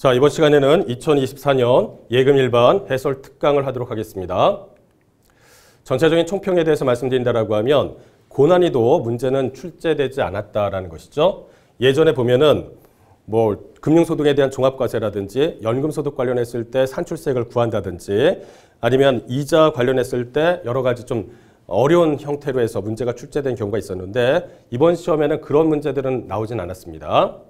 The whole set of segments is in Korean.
자, 이번 시간에는 2024년 예금 일반 해설 특강을 하도록 하겠습니다. 전체적인 총평에 대해서 말씀드린다라고 하면 고난이도 문제는 출제되지 않았다라는 것이죠. 예전에 보면은 뭐 금융소득에 대한 종합과세라든지 연금소득 관련했을 때 산출세액을 구한다든지 아니면 이자 관련했을 때 여러 가지 좀 어려운 형태로 해서 문제가 출제된 경우가 있었는데 이번 시험에는 그런 문제들은 나오진 않았습니다.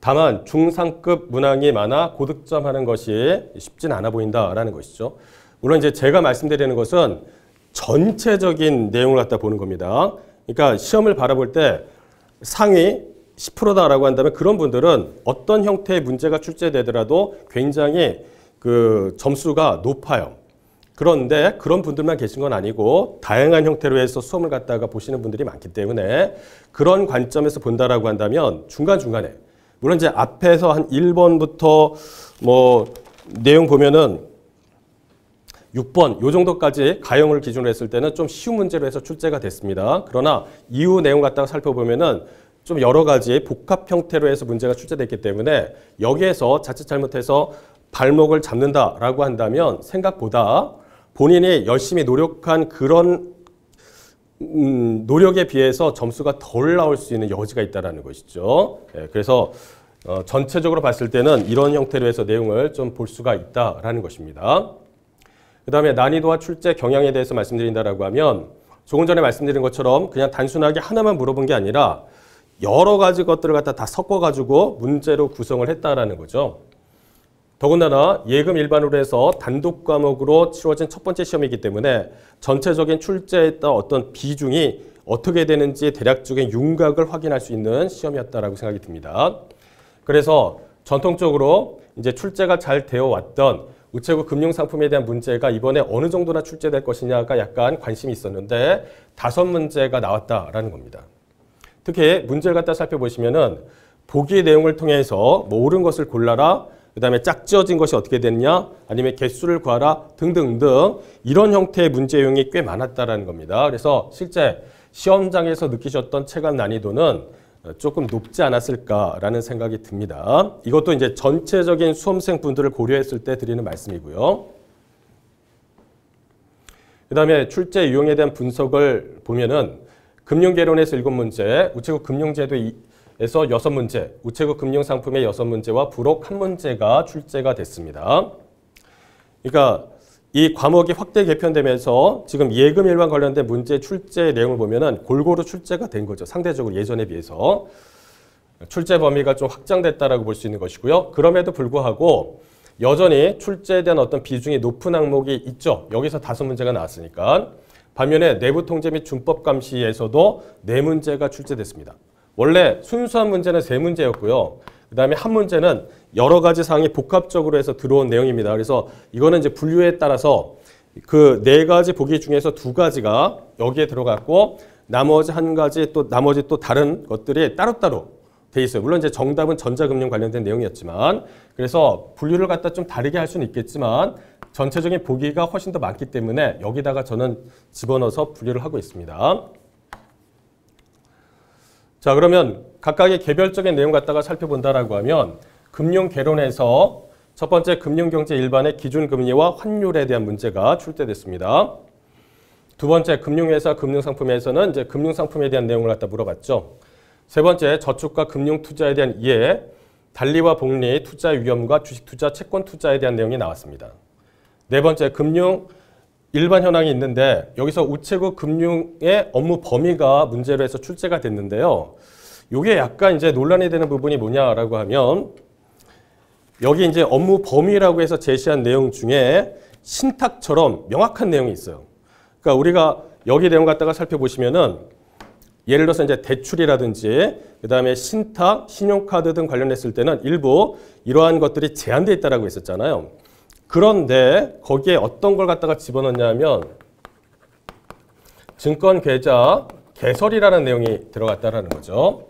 다만 중상급 문항이 많아 고득점 하는 것이 쉽진 않아 보인다라는 것이죠. 물론 이제 제가 말씀드리는 것은 전체적인 내용을 갖다 보는 겁니다. 그러니까 시험을 바라볼 때 상위 10%다라고 한다면 그런 분들은 어떤 형태의 문제가 출제되더라도 굉장히 그 점수가 높아요. 그런데 그런 분들만 계신 건 아니고 다양한 형태로 해서 수험을 갖다가 보시는 분들이 많기 때문에 그런 관점에서 본다라고 한다면 중간중간에 물론 이제 앞에서 한 1번부터 뭐 내용 보면은 6번 요 정도까지 가형을 기준으로 했을 때는 좀 쉬운 문제로 해서 출제가 됐습니다. 그러나 이후 내용 갖다가 살펴보면은 좀 여러 가지 복합 형태로 해서 문제가 출제됐기 때문에 여기에서 자칫 잘못해서 발목을 잡는다라고 한다면 생각보다 본인이 열심히 노력한 그런 음, 노력에 비해서 점수가 덜 나올 수 있는 여지가 있다는 것이죠. 예, 그래서 어, 전체적으로 봤을 때는 이런 형태로 해서 내용을 좀 볼 수가 있다라는 것입니다. 그 다음에 난이도와 출제 경향에 대해서 말씀드린다라고 하면 조금 전에 말씀드린 것처럼 그냥 단순하게 하나만 물어본 게 아니라 여러 가지 것들을 갖다 다 섞어가지고 문제로 구성을 했다라는 거죠. 더군다나 예금 일반으로 해서 단독 과목으로 치러진 첫 번째 시험이기 때문에 전체적인 출제에 따 어떤 비중이 어떻게 되는지 대략적인 윤곽을 확인할 수 있는 시험이었다라고 생각이 듭니다. 그래서 전통적으로 이제 출제가 잘 되어 왔던 우체국 금융상품에 대한 문제가 이번에 어느 정도나 출제될 것이냐가 약간 관심이 있었는데 다섯 문제가 나왔다라는 겁니다. 특히 문제를 갖다 살펴보시면은 보기 내용을 통해서 뭐 옳은 것을 골라라 그 다음에 짝지어진 것이 어떻게 됐냐 아니면 개수를 구하라 등등등 이런 형태의 문제 유형이 꽤 많았다라는 겁니다. 그래서 실제 시험장에서 느끼셨던 체감 난이도는 조금 높지 않았을까라는 생각이 듭니다. 이것도 이제 전체적인 수험생 분들을 고려했을 때 드리는 말씀이고요. 그 다음에 출제 유형에 대한 분석을 보면은 금융개론에서 일곱 문제, 우체국 금융제도 에서 여섯 문제, 우체국 금융상품의 여섯 문제와 부록 한 문제가 출제가 됐습니다. 그러니까 이 과목이 확대 개편되면서 지금 예금 일반 관련된 문제 출제 내용을 보면은 골고루 출제가 된 거죠. 상대적으로 예전에 비해서. 출제 범위가 좀 확장됐다라고 볼 수 있는 것이고요. 그럼에도 불구하고 여전히 출제에 대한 어떤 비중이 높은 항목이 있죠. 여기서 다섯 문제가 나왔으니까. 반면에 내부 통제 및 준법 감시에서도 네 문제가 출제됐습니다. 원래 순수한 문제는 세 문제였고요. 그 다음에 한 문제는 여러 가지 사항이 복합적으로 해서 들어온 내용입니다. 그래서 이거는 이제 분류에 따라서 그 네 가지 보기 중에서 두 가지가 여기에 들어갔고 나머지 한 가지 또 나머지 또 다른 것들이 따로따로 돼 있어요. 물론 이제 정답은 전자금융 관련된 내용이었지만 그래서 분류를 갖다 좀 다르게 할 수는 있겠지만 전체적인 보기가 훨씬 더 많기 때문에 여기다가 저는 집어넣어서 분류를 하고 있습니다. 자 그러면 각각의 개별적인 내용 갖다가 살펴본다라고 하면 금융 개론에서 첫 번째 금융경제 일반의 기준금리와 환율에 대한 문제가 출제됐습니다. 두 번째 금융회사 금융상품에서는 이제 금융상품에 대한 내용을 갖다 물어봤죠. 세 번째 저축과 금융투자에 대한 이해, 달리와 복리, 투자 위험과 주식투자, 채권투자에 대한 내용이 나왔습니다. 네 번째 금융 일반 현황이 있는데 여기서 우체국 금융의 업무 범위가 문제로 해서 출제가 됐는데요. 이게 약간 이제 논란이 되는 부분이 뭐냐라고 하면 여기 이제 업무 범위라고 해서 제시한 내용 중에 신탁처럼 명확한 내용이 있어요. 그러니까 우리가 여기 내용 갖다가 살펴보시면은 예를 들어서 이제 대출이라든지 그다음에 신탁, 신용카드 등 관련했을 때는 일부 이러한 것들이 제한되어 있다라고 했었잖아요. 그런데 거기에 어떤 걸 갖다가 집어넣냐면 증권 계좌 개설이라는 내용이 들어갔다라는 거죠.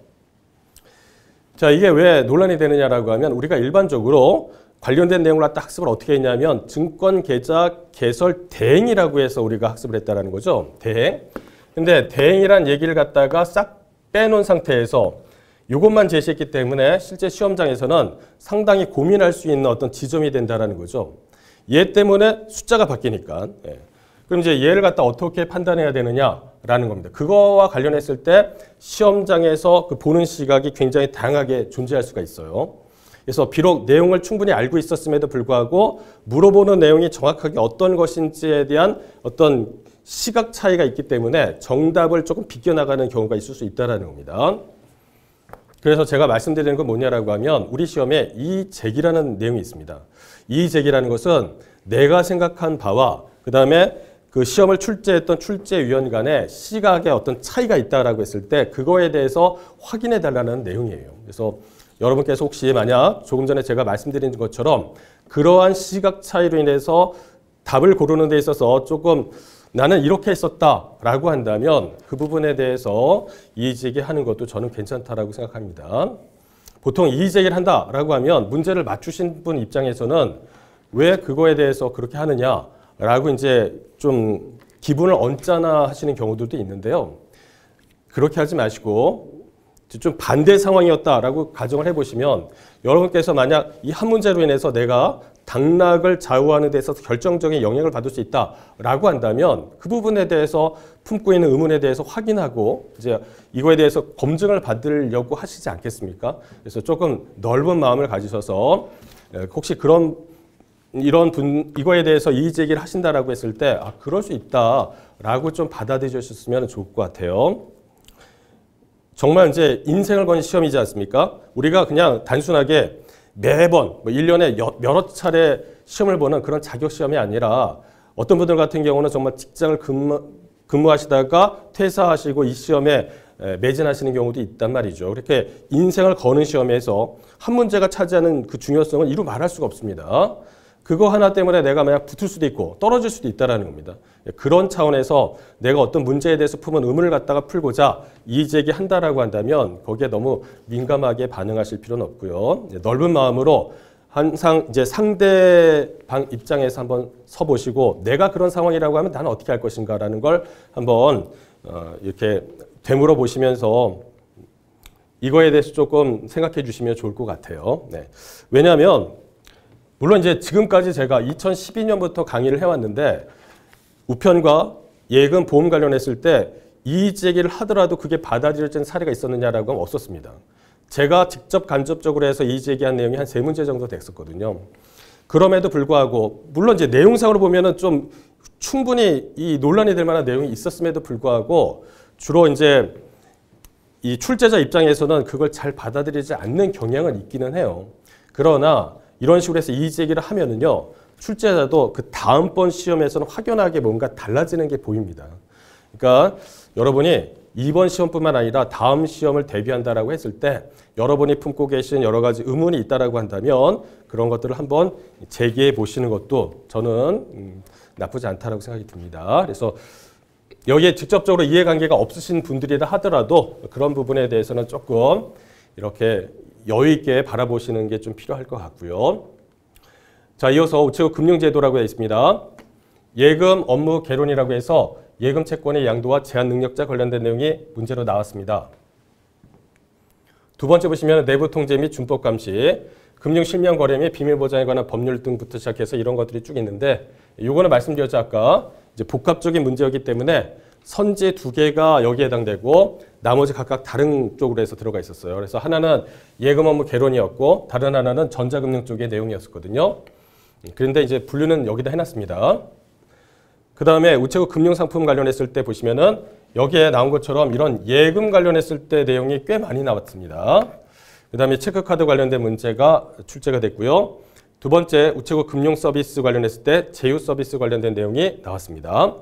자, 이게 왜 논란이 되느냐라고 하면 우리가 일반적으로 관련된 내용을 갖다 학습을 어떻게 했냐면 증권 계좌 개설 대행이라고 해서 우리가 학습을 했다라는 거죠. 대행. 근데 대행이란 얘기를 갖다가 싹 빼놓은 상태에서 이것만 제시했기 때문에 실제 시험장에서는 상당히 고민할 수 있는 어떤 지점이 된다라는 거죠. 얘 때문에 숫자가 바뀌니까. 예. 그럼 이제 얘를 갖다 어떻게 판단해야 되느냐라는 겁니다. 그거와 관련했을 때 시험장에서 그 보는 시각이 굉장히 다양하게 존재할 수가 있어요. 그래서 비록 내용을 충분히 알고 있었음에도 불구하고 물어보는 내용이 정확하게 어떤 것인지에 대한 어떤 시각 차이가 있기 때문에 정답을 조금 비껴나가는 경우가 있을 수 있다는 겁니다. 그래서 제가 말씀드리는 건 뭐냐라고 하면 우리 시험에 이제기라는 내용이 있습니다. 이제기라는 것은 내가 생각한 바와 그 다음에 그 시험을 출제했던 출제위원 간의 시각의 어떤 차이가 있다라고 했을 때 그거에 대해서 확인해 달라는 내용이에요. 그래서 여러분께서 혹시 만약 조금 전에 제가 말씀드린 것처럼 그러한 시각 차이로 인해서 답을 고르는 데 있어서 조금 나는 이렇게 했었다라고 한다면 그 부분에 대해서 이의제기하는 것도 저는 괜찮다라고 생각합니다. 보통 이의 제기를 한다라고 하면 문제를 맞추신 분 입장에서는 왜 그거에 대해서 그렇게 하느냐라고 이제 좀 기분을 언짢아 하시는 경우들도 있는데요. 그렇게 하지 마시고 좀 반대 상황이었다라고 가정을 해보시면 여러분께서 만약 이 한 문제로 인해서 내가 당락을 좌우하는 데 있어서 결정적인 영향을 받을 수 있다라고 한다면 그 부분에 대해서 품고 있는 의문에 대해서 확인하고 이제 이거에 대해서 검증을 받으려고 하시지 않겠습니까? 그래서 조금 넓은 마음을 가지셔서 예, 혹시 그런 이런 분 이거에 대해서 이의 제기를 하신다라고 했을 때 아, 그럴 수 있다라고 좀 받아들여주셨으면 좋을 것 같아요. 정말 이제 인생을 거는 시험이지 않습니까? 우리가 그냥 단순하게 매번 뭐 1년에 여러 차례 시험을 보는 그런 자격 시험이 아니라 어떤 분들 같은 경우는 정말 직장을 근무, 근무하시다가 퇴사하시고 이 시험에 매진하시는 경우도 있단 말이죠. 그렇게 인생을 거는 시험에서 한 문제가 차지하는 그 중요성은 이루 말할 수가 없습니다. 그거 하나 때문에 내가 만약 붙을 수도 있고 떨어질 수도 있다는 겁니다. 그런 차원에서 내가 어떤 문제에 대해서 품은 의문을 갖다가 풀고자 이의제기 한다라고 한다면 거기에 너무 민감하게 반응하실 필요는 없고요. 넓은 마음으로 항상 이제 상대방 입장에서 한번 서보시고 내가 그런 상황이라고 하면 나는 어떻게 할 것인가라는 걸 한번 어 이렇게 되물어 보시면서 이거에 대해서 조금 생각해 주시면 좋을 것 같아요. 네. 왜냐하면 물론 이제 지금까지 제가 2012년부터 강의를 해왔는데 우편과 예금 보험 관련했을 때 이의 제기를 하더라도 그게 받아들여진 사례가 있었느냐라고 하면 없었습니다. 제가 직접 간접적으로 해서 이의 제기한 내용이 한 세 문제 정도 됐었거든요. 그럼에도 불구하고 물론 이제 내용상으로 보면은 좀 충분히 이 논란이 될 만한 내용이 있었음에도 불구하고 주로 이제 이 출제자 입장에서는 그걸 잘 받아들이지 않는 경향은 있기는 해요. 그러나 이런 식으로 해서 이의 제기를 하면은요. 출제자도 그 다음번 시험에서는 확연하게 뭔가 달라지는 게 보입니다. 그러니까 여러분이 이번 시험뿐만 아니라 다음 시험을 대비한다라고 했을 때 여러분이 품고 계신 여러 가지 의문이 있다라고 한다면 그런 것들을 한번 제기해 보시는 것도 저는 음, 나쁘지 않다라고 생각이 듭니다. 그래서 여기에 직접적으로 이해관계가 없으신 분들이라 하더라도 그런 부분에 대해서는 조금 이렇게 여유 있게 바라보시는 게 좀 필요할 것 같고요. 자, 이어서 우체국 금융제도라고 되어 있습니다. 예금 업무 개론이라고 해서 예금 채권의 양도와 제한 능력자 관련된 내용이 문제로 나왔습니다. 두 번째 보시면 내부 통제 및 준법 감시, 금융 실명 거래 및 비밀 보장에 관한 법률 등부터 시작해서 이런 것들이 쭉 있는데 요거는 말씀드렸죠 아까 이제 복합적인 문제였기 때문에 선제 두 개가 여기에 해당되고 나머지 각각 다른 쪽으로 해서 들어가 있었어요. 그래서 하나는 예금 업무 개론이었고 다른 하나는 전자금융 쪽의 내용이었었거든요. 그런데 이제 분류는 여기다 해놨습니다. 그 다음에 우체국 금융상품 관련했을 때 보시면은 여기에 나온 것처럼 이런 예금 관련했을 때 내용이 꽤 많이 나왔습니다. 그 다음에 체크카드 관련된 문제가 출제가 됐고요. 두 번째 우체국 금융 서비스 관련했을 때 제휴 서비스 관련된 내용이 나왔습니다.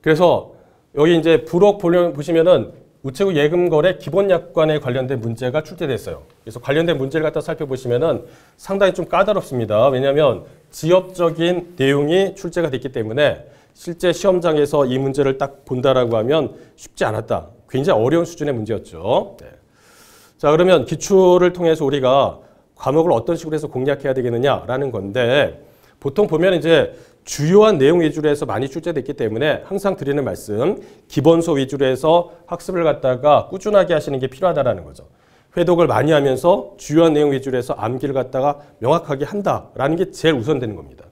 그래서 여기 이제 부록 보시면은 우체국 예금 거래 기본 약관에 관련된 문제가 출제됐어요. 그래서 관련된 문제를 갖다 살펴보시면은 상당히 좀 까다롭습니다. 왜냐하면 지역적인 내용이 출제가 됐기 때문에 실제 시험장에서 이 문제를 딱 본다라고 하면 쉽지 않았다. 굉장히 어려운 수준의 문제였죠. 네. 자 그러면 기출을 통해서 우리가 과목을 어떤 식으로 해서 공략해야 되겠느냐라는 건데 보통 보면 이제 주요한 내용 위주로 해서 많이 출제됐기 때문에 항상 드리는 말씀 기본서 위주로 해서 학습을 갖다가 꾸준하게 하시는 게 필요하다라는 거죠. 회독을 많이 하면서 주요한 내용 위주로 해서 암기를 갖다가 명확하게 한다라는 게 제일 우선되는 겁니다.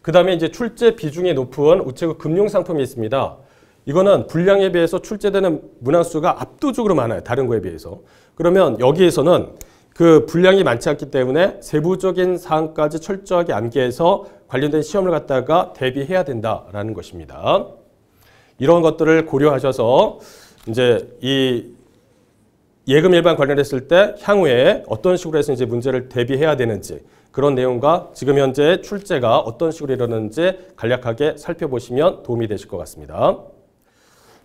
그 다음에 이제 출제 비중이 높은 우체국 금융 상품이 있습니다. 이거는 분량에 비해서 출제되는 문항수가 압도적으로 많아요. 다른 거에 비해서. 그러면 여기에서는 그 분량이 많지 않기 때문에 세부적인 사항까지 철저하게 암기해서 관련된 시험을 갖다가 대비해야 된다라는 것입니다. 이런 것들을 고려하셔서 이제 이 예금 일반 관련했을 때 향후에 어떤 식으로 해서 이제 문제를 대비해야 되는지 그런 내용과 지금 현재 출제가 어떤 식으로 이러는지 간략하게 살펴보시면 도움이 되실 것 같습니다.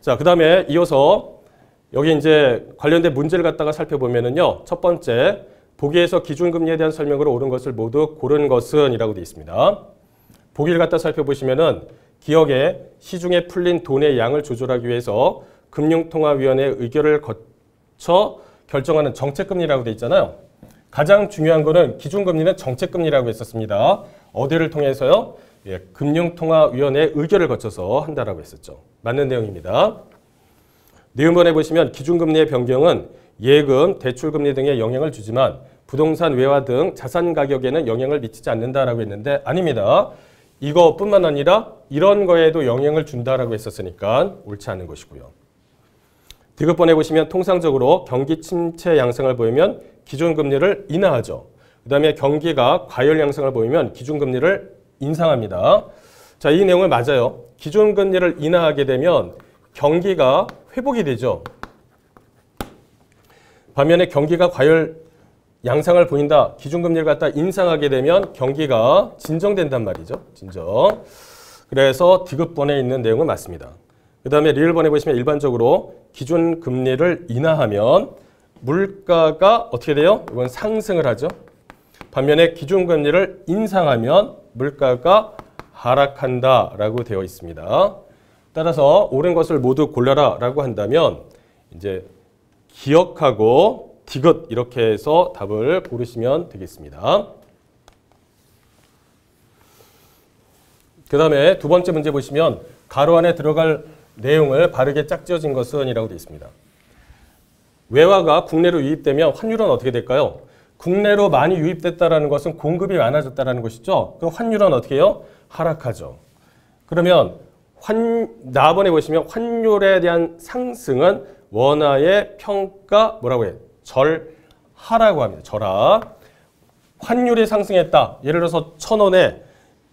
자, 그 다음에 이어서 여기 이제 관련된 문제를 갖다가 살펴보면은요. 첫 번째, 보기에서 기준금리에 대한 설명으로 옳은 것을 모두 고른 것은 이라고 되어 있습니다. 보기를 갖다 살펴보시면은 기억에 시중에 풀린 돈의 양을 조절하기 위해서 금융통화위원회의 의결을 거쳐 결정하는 정책금리라고 되어 있잖아요. 가장 중요한 거는 기준금리는 정책금리라고 했었습니다. 어디를 통해서요? 예, 금융통화위원회 의결을 거쳐서 한다라고 했었죠. 맞는 내용입니다. 내용번에 보시면 기준금리의 변경은 예금, 대출금리 등에 영향을 주지만 부동산 외화 등 자산 가격에는 영향을 미치지 않는다라고 했는데 아닙니다. 이것뿐만 아니라 이런 거에도 영향을 준다라고 했었으니까 옳지 않은 것이고요. 디귿번에 보시면 통상적으로 경기 침체 양상을 보이면 기준금리를 인하하죠. 그 다음에 경기가 과열 양상을 보이면 기준금리를 인상합니다. 자, 이 내용을 맞아요. 기준금리를 인하하게 되면 경기가 회복이 되죠. 반면에 경기가 과열 양상을 보인다. 기준금리를 갖다 인상하게 되면 경기가 진정된단 말이죠. 진정. 그래서 디귿번에 있는 내용은 맞습니다. 그 다음에 리을번에 보시면 일반적으로 기준금리를 인하하면 물가가 어떻게 돼요? 이건 상승을 하죠. 반면에 기준금리를 인상하면 물가가 하락한다라고 되어 있습니다. 따라서 옳은 것을 모두 골라라 라고 한다면 이제 기억하고 디귿 이렇게 해서 답을 고르시면 되겠습니다. 그 다음에 두 번째 문제 보시면 가로 안에 들어갈 내용을 바르게 짝지어진 것은 이라고 되어 있습니다. 외화가 국내로 유입되면 환율은 어떻게 될까요? 국내로 많이 유입됐다는 것은 공급이 많아졌다는 것이죠. 그럼 환율은 어떻게 해요? 하락하죠. 그러면 환, 나번에 보시면 환율에 대한 상승은 원화의 평가 뭐라고 해요? 절하라고 합니다. 절하. 환율이 상승했다. 예를 들어서 천 원에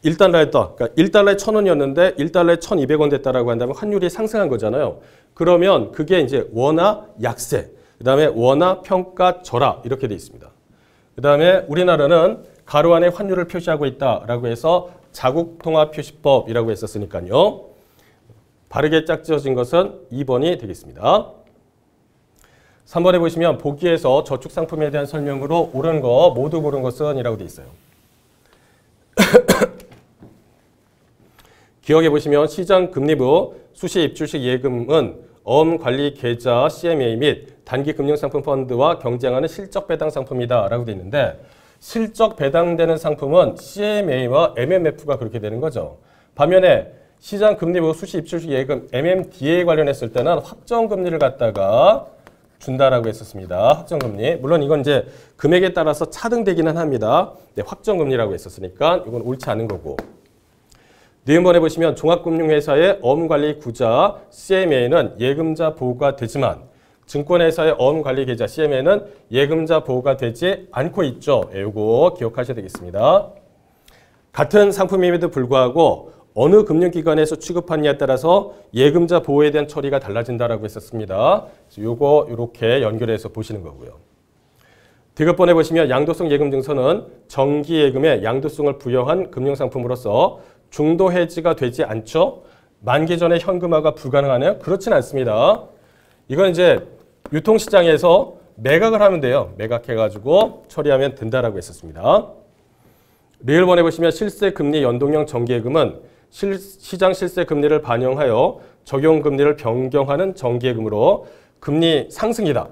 1달러였다. 그러니까 1달러에 천 원이었는데 1달러에 1,200원 됐다라고 한다면 환율이 상승한 거잖아요. 그러면 그게 이제 원화 약세, 그 다음에 원화 평가 절하 이렇게 돼 있습니다. 그 다음에 우리나라는 가로 안에 환율을 표시하고 있다라고 해서 자국 통화 표시법이라고 했었으니까요. 바르게 짝지어진 것은 2번이 되겠습니다. 3번에 보시면 보기에서 저축상품에 대한 설명으로 옳은 거 모두 고른 것은 이라고 되어 있어요. 기억해 보시면 시장 금리부 수시 입출식 예금은 어음관리 계좌 CMA 및 단기금융상품 펀드와 경쟁하는 실적 배당 상품이다 라고 되어 있는데 실적 배당되는 상품은 CMA와 MMF가 그렇게 되는 거죠. 반면에 시장 금리 보 수시 입출식 예금 MMDA 관련했을 때는 확정 금리를 갖다가 준다라고 했었습니다. 확정 금리. 물론 이건 이제 금액에 따라서 차등되기는 합니다. 네, 확정 금리라고 했었으니까 이건 옳지 않은 거고. 네번에 보시면 종합금융회사의 어음관리 구자 CMA는 예금자 보호가 되지만 증권회사의 어음관리 계좌 CMA는 예금자 보호가 되지 않고 있죠. 이거 기억하셔야 되겠습니다. 같은 상품임에도 불구하고 어느 금융기관에서 취급하느냐에 따라서 예금자 보호에 대한 처리가 달라진다라고 했었습니다. 요거 이렇게 연결해서 보시는 거고요. 디귿번에 보시면 양도성 예금 증서는 정기 예금에 양도성을 부여한 금융상품으로서 중도 해지가 되지 않죠. 만기 전에 현금화가 불가능하네요. 그렇진 않습니다. 이건 이제 유통시장에서 매각을 하면 돼요. 매각해가지고 처리하면 된다라고 했었습니다. 리을번에 보시면 실세금리 연동형 정기예금은 실, 시장 실세 금리를 반영하여 적용 금리를 변경하는 정기예금으로 금리 상승이다.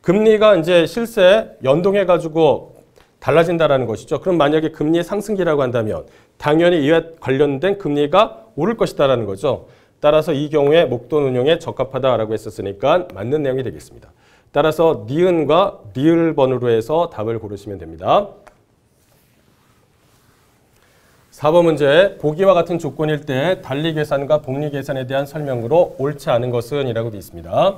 금리가 이제 실세 연동해 가지고 달라진다라는 것이죠. 그럼 만약에 금리 상승기라고 한다면 당연히 이와 관련된 금리가 오를 것이다라는 거죠. 따라서 이 경우에 목돈 운용에 적합하다라고 했었으니까 맞는 내용이 되겠습니다. 따라서 니은과 리을번으로 해서 답을 고르시면 됩니다. 4번 문제 보기와 같은 조건일 때 달리 계산과 복리 계산에 대한 설명으로 옳지 않은 것은 이라고 되어 있습니다.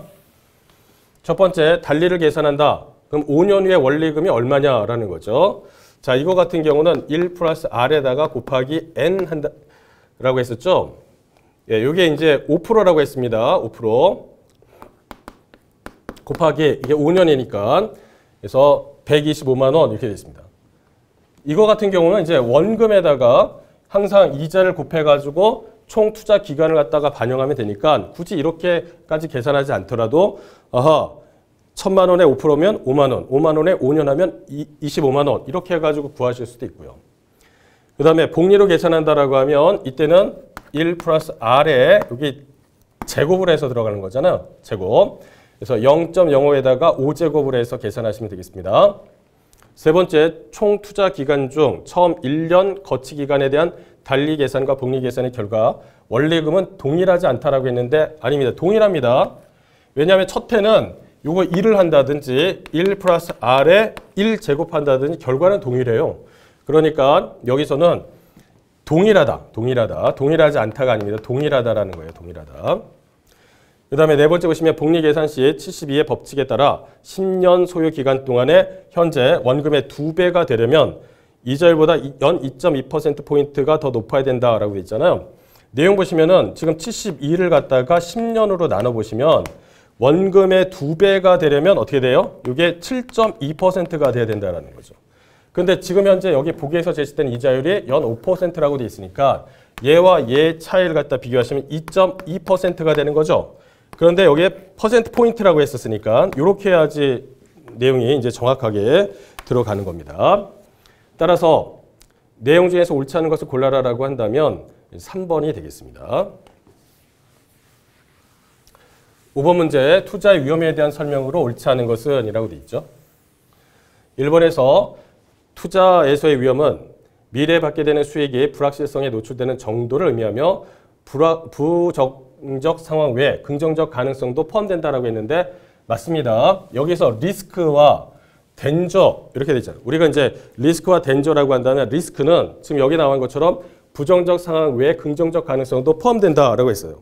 첫 번째 달리를 계산한다. 그럼 5년 후에 원리금이 얼마냐라는 거죠. 자 이거 같은 경우는 1 플러스 R에다가 곱하기 N 한다라고 했었죠. 예, 이게 이제 5%라고 했습니다. 5% 곱하기 이게 5년이니까 그래서 125만 원 이렇게 되어 습니다 이거 같은 경우는 이제 원금에다가 항상 이자를 곱해가지고 총 투자 기간을 갖다가 반영하면 되니까 굳이 이렇게까지 계산하지 않더라도 아하 천만 원에 5%면 5만 원, 5만 원에 5년 하면 25만 원 이렇게 해가지고 구하실 수도 있고요. 그 다음에 복리로 계산한다라고 하면 이때는 1 플러스 R에 여기 제곱을 해서 들어가는 거잖아요. 제곱. 그래서 0.05에다가 5제곱을 해서 계산하시면 되겠습니다. 세 번째, 총 투자 기간 중 처음 1년 거치 기간에 대한 달리 계산과 복리 계산의 결과 원리금은 동일하지 않다라고 했는데 아닙니다. 동일합니다. 왜냐하면 첫 해는 요거 1을 한다든지 1 플러스 R에 1 제곱한다든지 결과는 동일해요. 그러니까 여기서는 동일하다, 동일하다, 동일하지 않다가 아닙니다. 동일하다라는 거예요. 동일하다. 그 다음에 네 번째 보시면 복리계산 시 72의 법칙에 따라 10년 소요 기간 동안에 현재 원금의 두배가 되려면 이자율보다 연 2.2%포인트가 더 높아야 된다라고 있잖아요. 내용 보시면은 지금 72를 갖다가 10년으로 나눠보시면 원금의 두배가 되려면 어떻게 돼요? 이게 7.2%가 돼야 된다는 거죠. 근데 지금 현재 여기 보기에서 제시된 이자율이 연 5%라고 되어 있으니까 얘와 얘 차이를 갖다 비교하시면 2.2%가 되는 거죠. 그런데 여기에 퍼센트 포인트라고 했었으니까 이렇게 해야지 내용이 이제 정확하게 들어가는 겁니다. 따라서 내용 중에서 옳지 않은 것을 골라라라고 한다면 3번이 되겠습니다. 5번 문제 투자의 위험에 대한 설명으로 옳지 않은 것은 이라고 되어 있죠. 1번에서 투자에서의 위험은 미래에 받게 되는 수익이 불확실성에 노출되는 정도를 의미하며 불화, 부 정적 상황 외에 긍정적 가능성도 포함된다라고 했는데 맞습니다. 여기서 리스크와 덴저 이렇게 되잖아 우리가 이제 리스크와 덴저라고 한다면 리스크는 지금 여기 나온 것처럼 부정적 상황 외에 긍정적 가능성도 포함된다라고 했어요.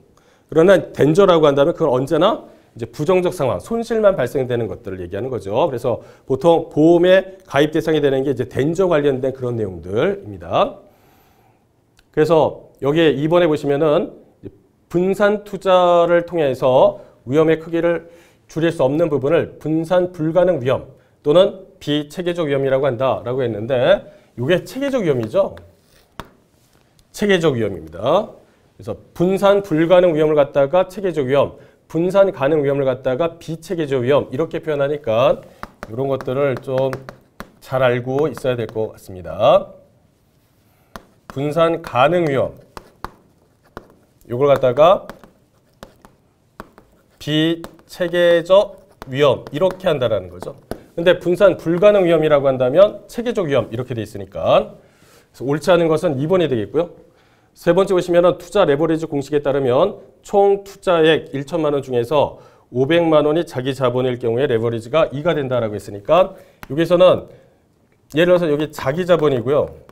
그러나 덴저라고 한다면 그건 언제나 이제 부정적 상황, 손실만 발생되는 것들을 얘기하는 거죠. 그래서 보통 보험의 가입 대상이 되는 게 이제 덴저 관련된 그런 내용들입니다. 그래서 여기에 2번에 보시면은 분산 투자를 통해서 위험의 크기를 줄일 수 없는 부분을 분산 불가능 위험 또는 비체계적 위험이라고 한다라고 했는데 이게 체계적 위험이죠. 체계적 위험입니다. 그래서 분산 불가능 위험을 갖다가 체계적 위험, 분산 가능 위험을 갖다가 비체계적 위험 이렇게 표현하니까 이런 것들을 좀 잘 알고 있어야 될 것 같습니다. 분산 가능 위험 이걸 갖다가 비체계적 위험 이렇게 한다라는 거죠. 근데 분산 불가능 위험이라고 한다면 체계적 위험 이렇게 돼 있으니까 옳지 않은 것은 2번이 되겠고요. 세 번째 보시면 투자 레버리지 공식에 따르면 총 투자액 1천만 원 중에서 500만 원이 자기 자본일 경우에 레버리지가 2가 된다라고 했으니까 여기서는 예를 들어서 여기 자기 자본이고요.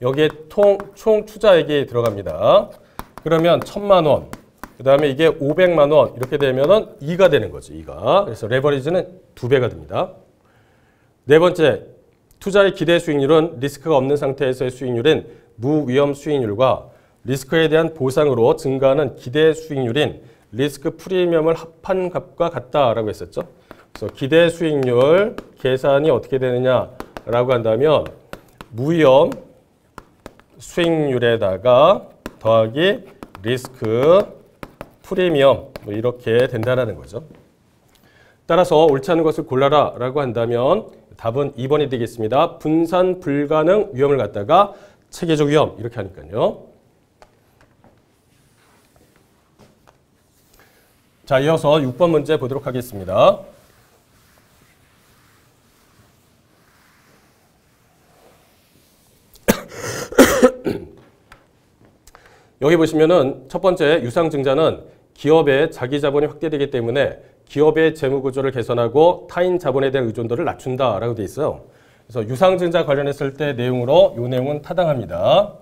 여기에 통, 총 투자액이 들어갑니다. 그러면 1천만 원, 그 다음에 이게 500만 원 이렇게 되면은 2가 되는 거죠. 2가. 그래서 레버리지는 2배가 됩니다. 네 번째, 투자의 기대 수익률은 리스크가 없는 상태에서의 수익률인 무위험 수익률과 리스크에 대한 보상으로 증가하는 기대 수익률인 리스크 프리미엄을 합한 값과 같다라고 했었죠. 그래서 기대 수익률 계산이 어떻게 되느냐라고 한다면 무위험 수익률에다가 더하기 리스크 프리미엄 뭐 이렇게 된다는 거죠. 따라서 옳지 않은 것을 골라라 라고 한다면 답은 2번이 되겠습니다. 분산 불가능 위험을 갖다가 체계적 위험 이렇게 하니까요. 자, 이어서 6번 문제 보도록 하겠습니다. 여기 보시면은 첫 번째 유상증자는 기업의 자기 자본이 확대되기 때문에 기업의 재무 구조를 개선하고 타인 자본에 대한 의존도를 낮춘다라고 돼 있어요. 그래서 유상증자 관련했을 때 내용으로 이 내용은 타당합니다.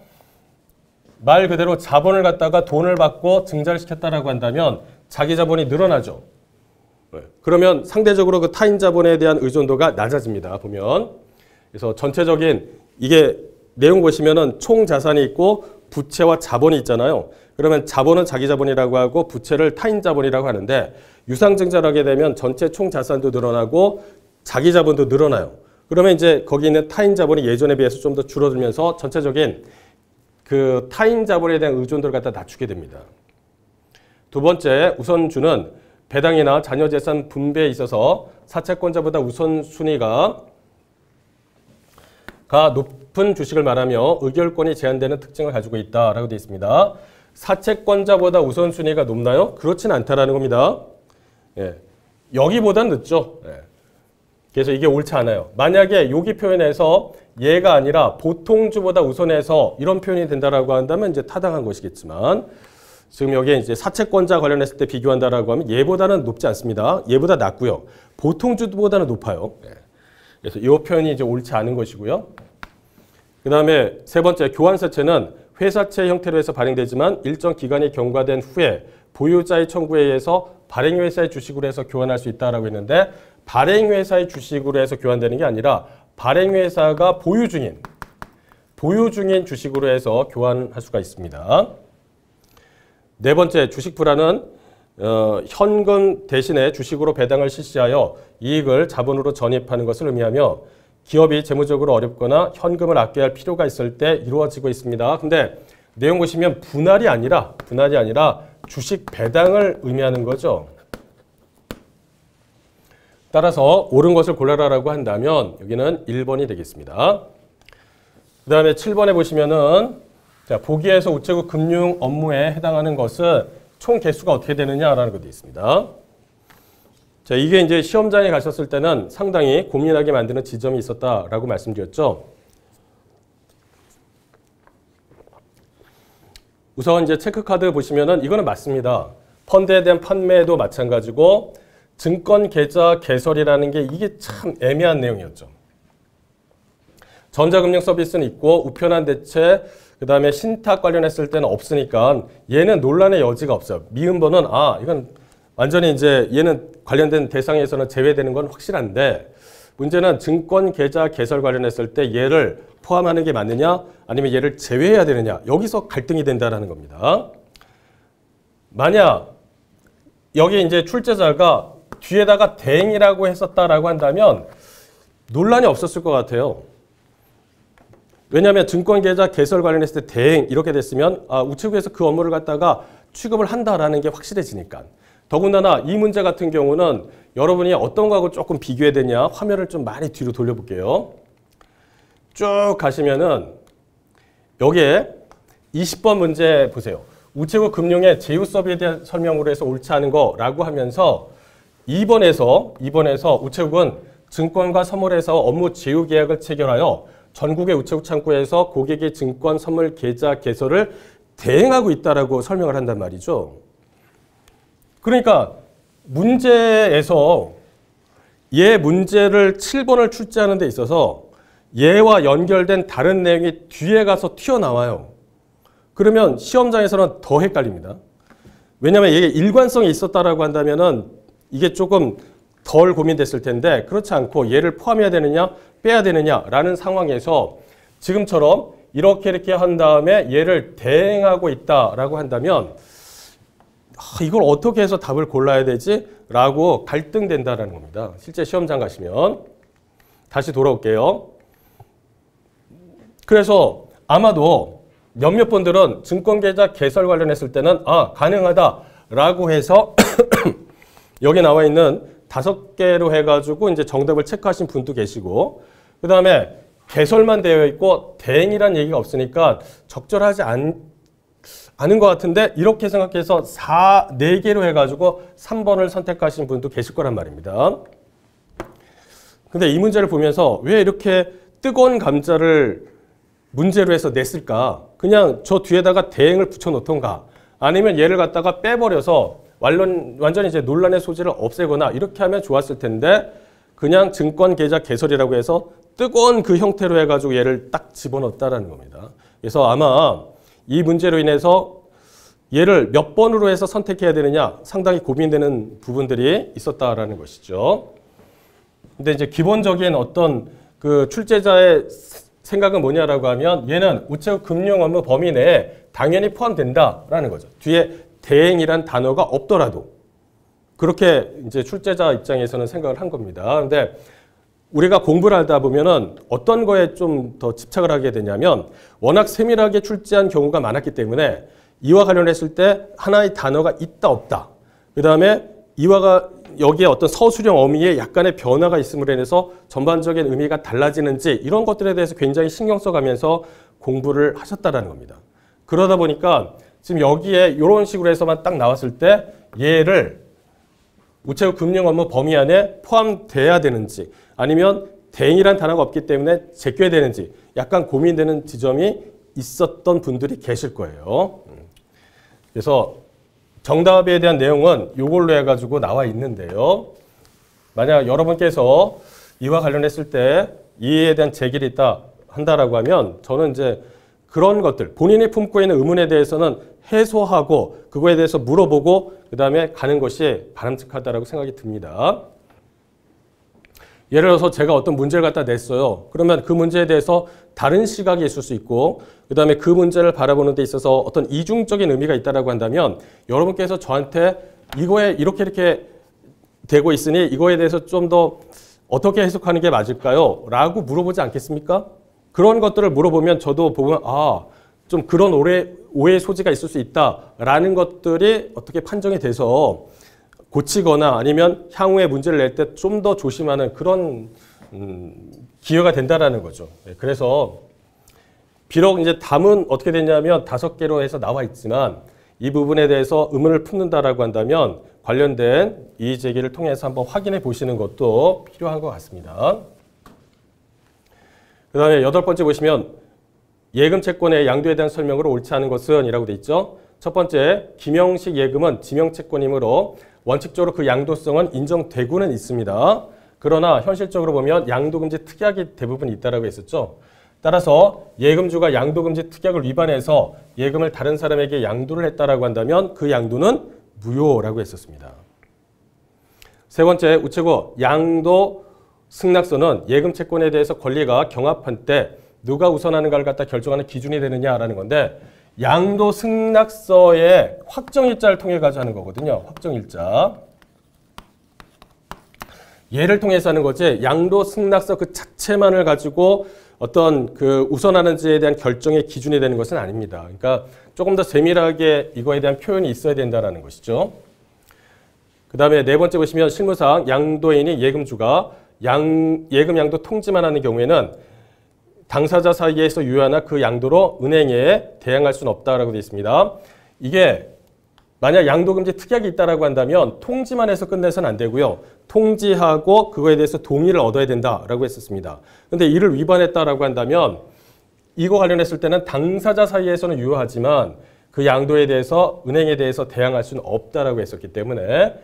말 그대로 자본을 갖다가 돈을 받고 증자를 시켰다라고 한다면 자기 자본이 늘어나죠. 네. 그러면 상대적으로 그 타인 자본에 대한 의존도가 낮아집니다. 보면. 그래서 전체적인 이게 내용 보시면은 총 자산이 있고 부채와 자본이 있잖아요. 그러면 자본은 자기 자본이라고 하고 부채를 타인 자본이라고 하는데 유상 증자를 하게 되면 전체 총 자산도 늘어나고 자기 자본도 늘어나요. 그러면 이제 거기 있는 타인 자본이 예전에 비해서 좀 더 줄어들면서 전체적인 그 타인 자본에 대한 의존도를 갖다 낮추게 됩니다. 두 번째 우선주는 배당이나 자녀 재산 분배에 있어서 사채권자보다 우선순위가 가 높 은 주식을 말하며 의결권이 제한되는 특징을 가지고 있다라고 되어 있습니다. 사채권자보다 우선순위가 높나요? 그렇진 않다라는 겁니다. 예. 여기보단 늦죠. 예. 그래서 이게 옳지 않아요. 만약에 여기 표현에서 얘가 아니라 보통주보다 우선해서 이런 표현이 된다라고 한다면 이제 타당한 것이겠지만 지금 여기에 이제 사채권자 관련했을 때 비교한다라고 하면 얘보다는 높지 않습니다. 얘보다 낮고요. 보통주보다는 높아요. 네. 그래서 이 표현이 이제 옳지 않은 것이고요. 그 다음에 세 번째 교환사채는 회사채 형태로 해서 발행되지만 일정 기간이 경과된 후에 보유자의 청구에 의해서 발행회사의 주식으로 해서 교환할 수 있다라고 했는데 발행회사의 주식으로 해서 교환되는 게 아니라 발행회사가 보유 중인 보유 중인 주식으로 해서 교환할 수가 있습니다. 네 번째 주식 불안은 어, 현금 대신에 주식으로 배당을 실시하여 이익을 자본으로 전입하는 것을 의미하며 기업이 재무적으로 어렵거나 현금을 아껴야 할 필요가 있을 때 이루어지고 있습니다. 근데 내용 보시면 분할이 아니라 분할이 아니라 주식 배당을 의미하는 거죠. 따라서 옳은 것을 골라라라고 한다면 여기는 1번이 되겠습니다. 그 다음에 7번에 보시면은 자, 보기에서 우체국 금융 업무에 해당하는 것은 총 개수가 어떻게 되느냐라는 것도 있습니다. 자, 이게 이제 시험장에 가셨을 때는 상당히 고민하게 만드는 지점이 있었다라고 말씀드렸죠. 우선 이제 체크카드 보시면은 이거는 맞습니다. 펀드에 대한 판매도 마찬가지고 증권 계좌 개설이라는 게 이게 참 애매한 내용이었죠. 전자금융 서비스는 있고 우편한 대체 그 다음에 신탁 관련했을 때는 없으니까 얘는 논란의 여지가 없어요. 미음번은 아 이건 완전히 이제 얘는 관련된 대상에서는 제외되는 건 확실한데 문제는 증권 계좌 개설 관련했을 때 얘를 포함하는 게 맞느냐 아니면 얘를 제외해야 되느냐 여기서 갈등이 된다는 겁니다. 만약 여기 이제 출제자가 뒤에다가 대행이라고 했었다라고 한다면 논란이 없었을 것 같아요. 왜냐하면 증권계좌 개설 관련했을 때 대행 이렇게 됐으면 아, 우체국에서 그 업무를 갖다가 취급을 한다라는 게 확실해지니까. 더군다나 이 문제 같은 경우는 여러분이 어떤 거하고 조금 비교해야 되냐 화면을 좀 많이 뒤로 돌려볼게요. 쭉 가시면은 여기에 20번 문제 보세요. 우체국 금융의 제휴법에 대한 설명으로 해서 옳지 않은 거라고 하면서 2번에서 2번에서 우체국은 증권과 선물에서 업무 제휴 계약을 체결하여 전국의 우체국 창구에서 고객의 증권 선물 계좌 개설을 대행하고 있다라고 설명을 한단 말이죠. 그러니까 문제에서 얘 문제를 7번을 출제하는 데 있어서 얘와 연결된 다른 내용이 뒤에 가서 튀어나와요. 그러면 시험장에서는 더 헷갈립니다. 왜냐하면 이게 일관성이 있었다라고 한다면은 이게 조금 덜 고민됐을 텐데 그렇지 않고 얘를 포함해야 되느냐 빼야 되느냐라는 상황에서 지금처럼 이렇게 이렇게 한 다음에 얘를 대행하고 있다라고 한다면 아, 이걸 어떻게 해서 답을 골라야 되지? 라고 갈등된다라는 겁니다. 실제 시험장 가시면 다시 돌아올게요. 그래서 아마도 몇몇 분들은 증권계좌 개설 관련했을 때는 아 가능하다라고 해서 여기 나와 있는 다섯 개로 해가지고 이제 정답을 체크하신 분도 계시고 그 다음에 개설만 되어 있고 대행이란 얘기가 없으니까 적절하지 않, 않은 것 같은데 이렇게 생각해서 4, 4개로 해가지고 3번을 선택하신 분도 계실 거란 말입니다. 근데 이 문제를 보면서 왜 이렇게 뜨거운 감자를 문제로 해서 냈을까? 그냥 저 뒤에다가 대행을 붙여놓던가 아니면 얘를 갖다가 빼버려서 완전, 완전히 이제 논란의 소지를 없애거나 이렇게 하면 좋았을 텐데 그냥 증권 계좌 개설이라고 해서 뜨거운 그 형태로 해가지고 얘를 딱 집어넣었다라는 겁니다. 그래서 아마 이 문제로 인해서 얘를 몇 번으로 해서 선택해야 되느냐 상당히 고민되는 부분들이 있었다라는 것이죠. 근데 이제 기본적인 어떤 그 출제자의 생각은 뭐냐라고 하면 얘는 우체국 금융 업무 범위 내에 당연히 포함된다라는 거죠. 뒤에 대행이란 단어가 없더라도 그렇게 이제 출제자 입장에서는 생각을 한 겁니다. 근데 우리가 공부를 하다 보면은 어떤 거에 좀 더 집착을 하게 되냐면 워낙 세밀하게 출제한 경우가 많았기 때문에 이와 관련했을 때 하나의 단어가 있다 없다. 그 다음에 이와가 여기에 어떤 서술형 어미에 약간의 변화가 있음으로 인해서 전반적인 의미가 달라지는지 이런 것들에 대해서 굉장히 신경 써가면서 공부를 하셨다라는 겁니다. 그러다 보니까 지금 여기에 이런 식으로 해서만 딱 나왔을 때 얘를 우체국 금융 업무 범위 안에 포함돼야 되는지 아니면 대행이란 단어가 없기 때문에 제껴야 되는지 약간 고민되는 지점이 있었던 분들이 계실 거예요. 그래서 정답에 대한 내용은 이걸로 해가지고 나와 있는데요. 만약 여러분께서 이와 관련했을 때 이에 대한 제기를 있다 한다라고 하면 저는 이제 그런 것들 본인이 품고 있는 의문에 대해서는 해소하고 그거에 대해서 물어보고 그 다음에 가는 것이 바람직하다라고 생각이 듭니다. 예를 들어서 제가 어떤 문제를 갖다 냈어요. 그러면 그 문제에 대해서 다른 시각이 있을 수 있고 그 다음에 그 문제를 바라보는 데 있어서 어떤 이중적인 의미가 있다라고 한다면 여러분께서 저한테 이거에 이렇게 이렇게 되고 있으니 이거에 대해서 좀 더 어떻게 해석하는 게 맞을까요? 라고 물어보지 않겠습니까? 그런 것들을 물어보면 저도 보면 아, 좀 그런 오해, 오해 소지가 있을 수 있다라는 것들이 어떻게 판정이 돼서 고치거나 아니면 향후에 문제를 낼 때 좀 더 조심하는 그런 음, 기회가 된다라는 거죠. 네, 그래서 비록 이제 답은 어떻게 되냐면 다섯 개로 해서 나와 있지만 이 부분에 대해서 의문을 품는다라고 한다면 관련된 이의 제기를 통해서 한번 확인해 보시는 것도 필요한 것 같습니다. 그 다음에 여덟 번째 보시면 예금 채권의 양도에 대한 설명으로 옳지 않은 것은 이라고 돼 있죠. 첫 번째, 김영식 예금은 지명채권이므로 원칙적으로 그 양도성은 인정되고는 있습니다. 그러나 현실적으로 보면 양도금지 특약이 대부분 있다라고 했었죠. 따라서 예금주가 양도금지 특약을 위반해서 예금을 다른 사람에게 양도를 했다라고 한다면 그 양도는 무효라고 했었습니다. 세 번째, 우체국 양도 승낙서는 예금 채권에 대해서 권리가 경합한 때 누가 우선하는가를 갖다 결정하는 기준이 되느냐라는 건데 양도 승낙서의 확정일자를 통해 가지고 하는 거거든요. 확정일자. 얘를 통해서 하는 거지 양도 승낙서 그 자체만을 가지고 어떤 그 우선하는지에 대한 결정의 기준이 되는 것은 아닙니다. 그러니까 조금 더 세밀하게 이거에 대한 표현이 있어야 된다는 것이죠. 그 다음에 네 번째 보시면 실무상 양도인이 예금주가 양, 예금 양도 통지만 하는 경우에는 당사자 사이에서 유효하나 그 양도로 은행에 대항할 수는 없다라고 되어 있습니다. 이게 만약 양도금지 특약이 있다라고 한다면 통지만 해서 끝내서는 안 되고요. 통지하고 그거에 대해서 동의를 얻어야 된다라고 했었습니다. 근데 이를 위반했다라고 한다면 이거 관련했을 때는 당사자 사이에서는 유효하지만 그 양도에 대해서 은행에 대해서 대항할 수는 없다라고 했었기 때문에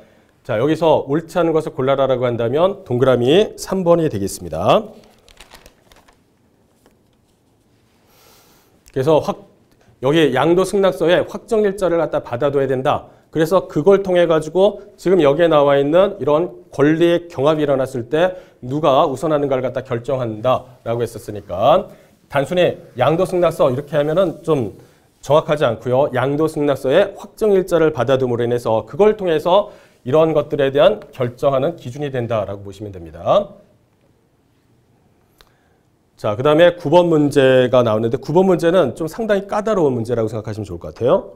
자 여기서 옳지 않은 것을 골라라라고 한다면 동그라미 3번이 되겠습니다. 그래서 확 여기 양도 승낙서에 확정 일자를 갖다 받아둬야 된다. 그래서 그걸 통해 가지고 지금 여기에 나와 있는 이런 권리의 경합이 일어났을 때 누가 우선하는가를 갖다 결정한다라고 했었으니까 단순히 양도 승낙서 이렇게 하면은 좀 정확하지 않고요. 양도 승낙서에 확정 일자를 받아둠으로 인해서 그걸 통해서 이런 것들에 대한 결정하는 기준이 된다라고 보시면 됩니다. 자, 그 다음에 9번 문제가 나오는데 9번 문제는 좀 상당히 까다로운 문제라고 생각하시면 좋을 것 같아요.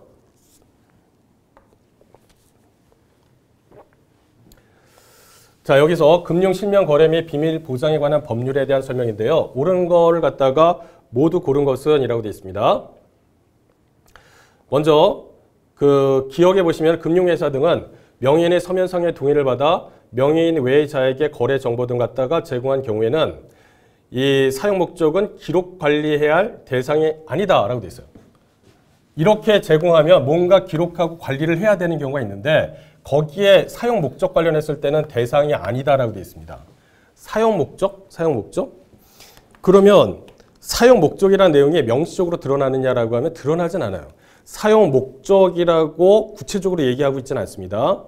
자, 여기서 금융 실명 거래 및 비밀 보장에 관한 법률에 대한 설명인데요. 옳은 거를 갖다가 모두 고른 것은 이라고 되어 있습니다. 먼저 그 기억해 보시면 금융회사 등은 명의인의 서면상의 동의를 받아 명의인 외의 자에게 거래 정보 등 갖다가 제공한 경우에는 이 사용 목적은 기록 관리해야 할 대상이 아니다라고 돼 있어요. 이렇게 제공하면 뭔가 기록하고 관리를 해야 되는 경우가 있는데 거기에 사용 목적 관련했을 때는 대상이 아니다라고 돼 있습니다. 사용 목적? 사용 목적? 그러면 사용 목적이라는 내용이 명시적으로 드러나느냐라고 하면 드러나진 않아요. 사용 목적이라고 구체적으로 얘기하고 있지는 않습니다.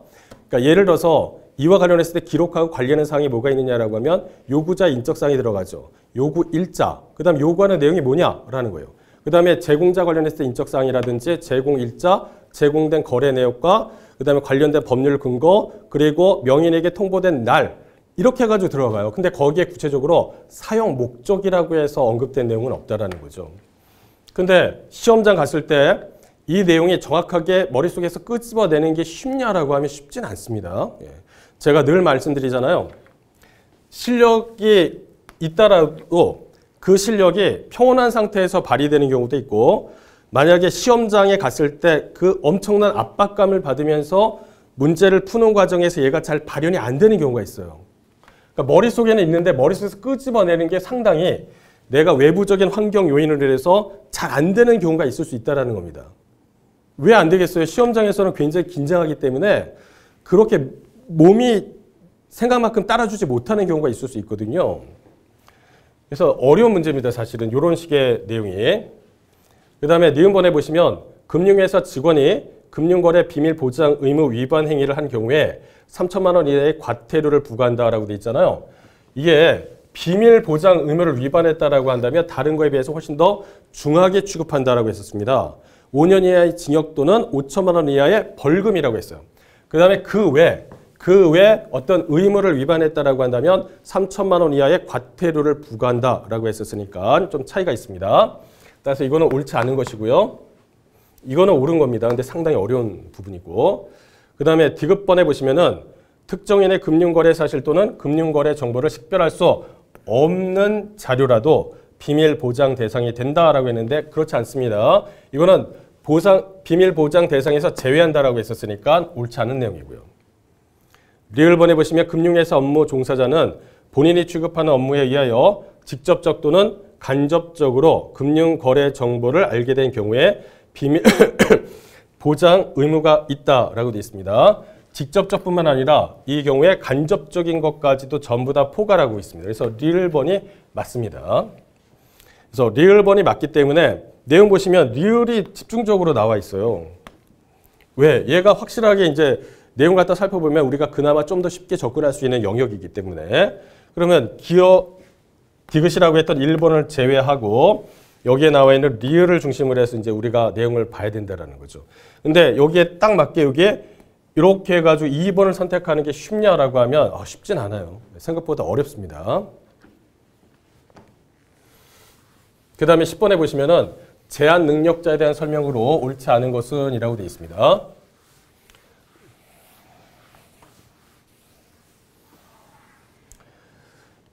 그러니까 예를 들어서 이와 관련했을 때 기록하고 관련된 사항이 뭐가 있느냐라고 하면 요구자 인적사항이 들어가죠. 요구 일자, 그 다음 요구하는 내용이 뭐냐라는 거예요. 그 다음에 제공자 때 인적사항이라든지 제공 일자, 제공된 거래 내역과 그 다음에 관련된 법률 근거, 그리고 명인에게 통보된 날, 이렇게 해가지고 들어가요. 근데 거기에 구체적으로 사용 목적이라고 해서 언급된 내용은 없다라는 거죠. 근데 시험장 갔을 때 이 내용이 정확하게 머릿속에서 끄집어내는 게 쉽냐라고 하면 쉽진 않습니다. 예. 제가 늘 말씀드리잖아요. 실력이 있다라도 그 실력이 평온한 상태에서 발휘되는 경우도 있고 만약에 시험장에 갔을 때 그 엄청난 압박감을 받으면서 문제를 푸는 과정에서 얘가 잘 발현이 안 되는 경우가 있어요. 그러니까 머릿속에는 있는데 머릿속에서 끄집어내는 게 상당히 내가 외부적인 환경 요인을 해서 잘 안 되는 경우가 있을 수 있다는 겁니다. 왜 안 되겠어요? 시험장에서는 굉장히 긴장하기 때문에 그렇게 몸이 생각만큼 따라주지 못하는 경우가 있을 수 있거든요. 그래서 어려운 문제입니다. 사실은 이런 식의 내용이. 그 다음에 니은번에 보시면 금융회사 직원이 금융거래 비밀 보장 의무 위반 행위를 한 경우에 3천만 원 이하의 과태료를 부과한다라고 돼 있잖아요. 이게 비밀 보장 의무를 위반했다라고 한다면 다른 거에 비해서 훨씬 더 중하게 취급한다라고 했었습니다. 5년 이하의 징역 또는 5천만 원 이하의 벌금이라고 했어요. 그 다음에 그 외, 그 외 어떤 의무를 위반했다라고 한다면 3천만 원 이하의 과태료를 부과한다라고 했었으니까 좀 차이가 있습니다. 따라서 이거는 옳지 않은 것이고요. 이거는 옳은 겁니다. 근데 상당히 어려운 부분이고. 그 다음에 디귿번에 보시면은 특정인의 금융거래 사실 또는 금융거래 정보를 식별할 수 없는 자료라도 비밀 보장 대상이 된다라고 했는데 그렇지 않습니다. 이거는 보상, 비밀 보장 대상에서 제외한다라고 했었으니까 옳지 않은 내용이고요. 리을번에 보시면 금융회사 업무 종사자는 본인이 취급하는 업무에 의하여 직접적 또는 간접적으로 금융거래 정보를 알게 된 경우에 비밀 보장 의무가 있다라고 되어 있습니다. 직접적뿐만 아니라 이 경우에 간접적인 것까지도 전부 다 포괄하고 있습니다. 그래서 리을번이 맞습니다. 그래서 리을번이 맞기 때문에 내용 보시면 리을이 집중적으로 나와 있어요. 왜? 얘가 확실하게 이제 내용 갖다 살펴보면 우리가 그나마 좀 더 쉽게 접근할 수 있는 영역이기 때문에 그러면 기어 디귿이라고 했던 1번을 제외하고 여기에 나와 있는 리을을 중심으로 해서 이제 우리가 내용을 봐야 된다는 거죠. 근데 여기에 딱 맞게 여기에 이렇게 해가지고 2번을 선택하는 게 쉽냐라고 하면 아, 쉽진 않아요. 생각보다 어렵습니다. 그 다음에 10번에 보시면은 제한 능력자에 대한 설명으로 옳지 않은 것은 이라고 되어 있습니다.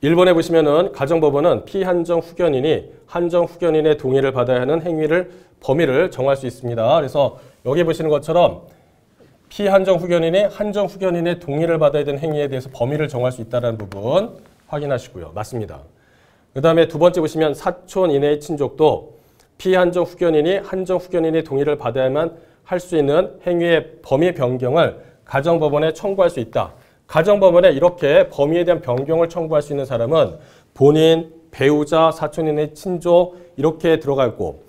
1번에 보시면은 가정법원은 피한정 후견인이 한정 후견인의 동의를 받아야 하는 행위를 범위를 정할 수 있습니다. 그래서 여기 보시는 것처럼 피한정 후견인이 한정 후견인의 동의를 받아야 되는 행위에 대해서 범위를 정할 수 있다는 부분 확인하시고요. 맞습니다. 그 다음에 두 번째 보시면 사촌 이내의 친족도 피한정 후견인이 한정 후견인의 동의를 받아야만 할 수 있는 행위의 범위 변경을 가정법원에 청구할 수 있다. 가정법원에 이렇게 범위에 대한 변경을 청구할 수 있는 사람은 본인, 배우자, 사촌인의 친족 이렇게 들어가 있고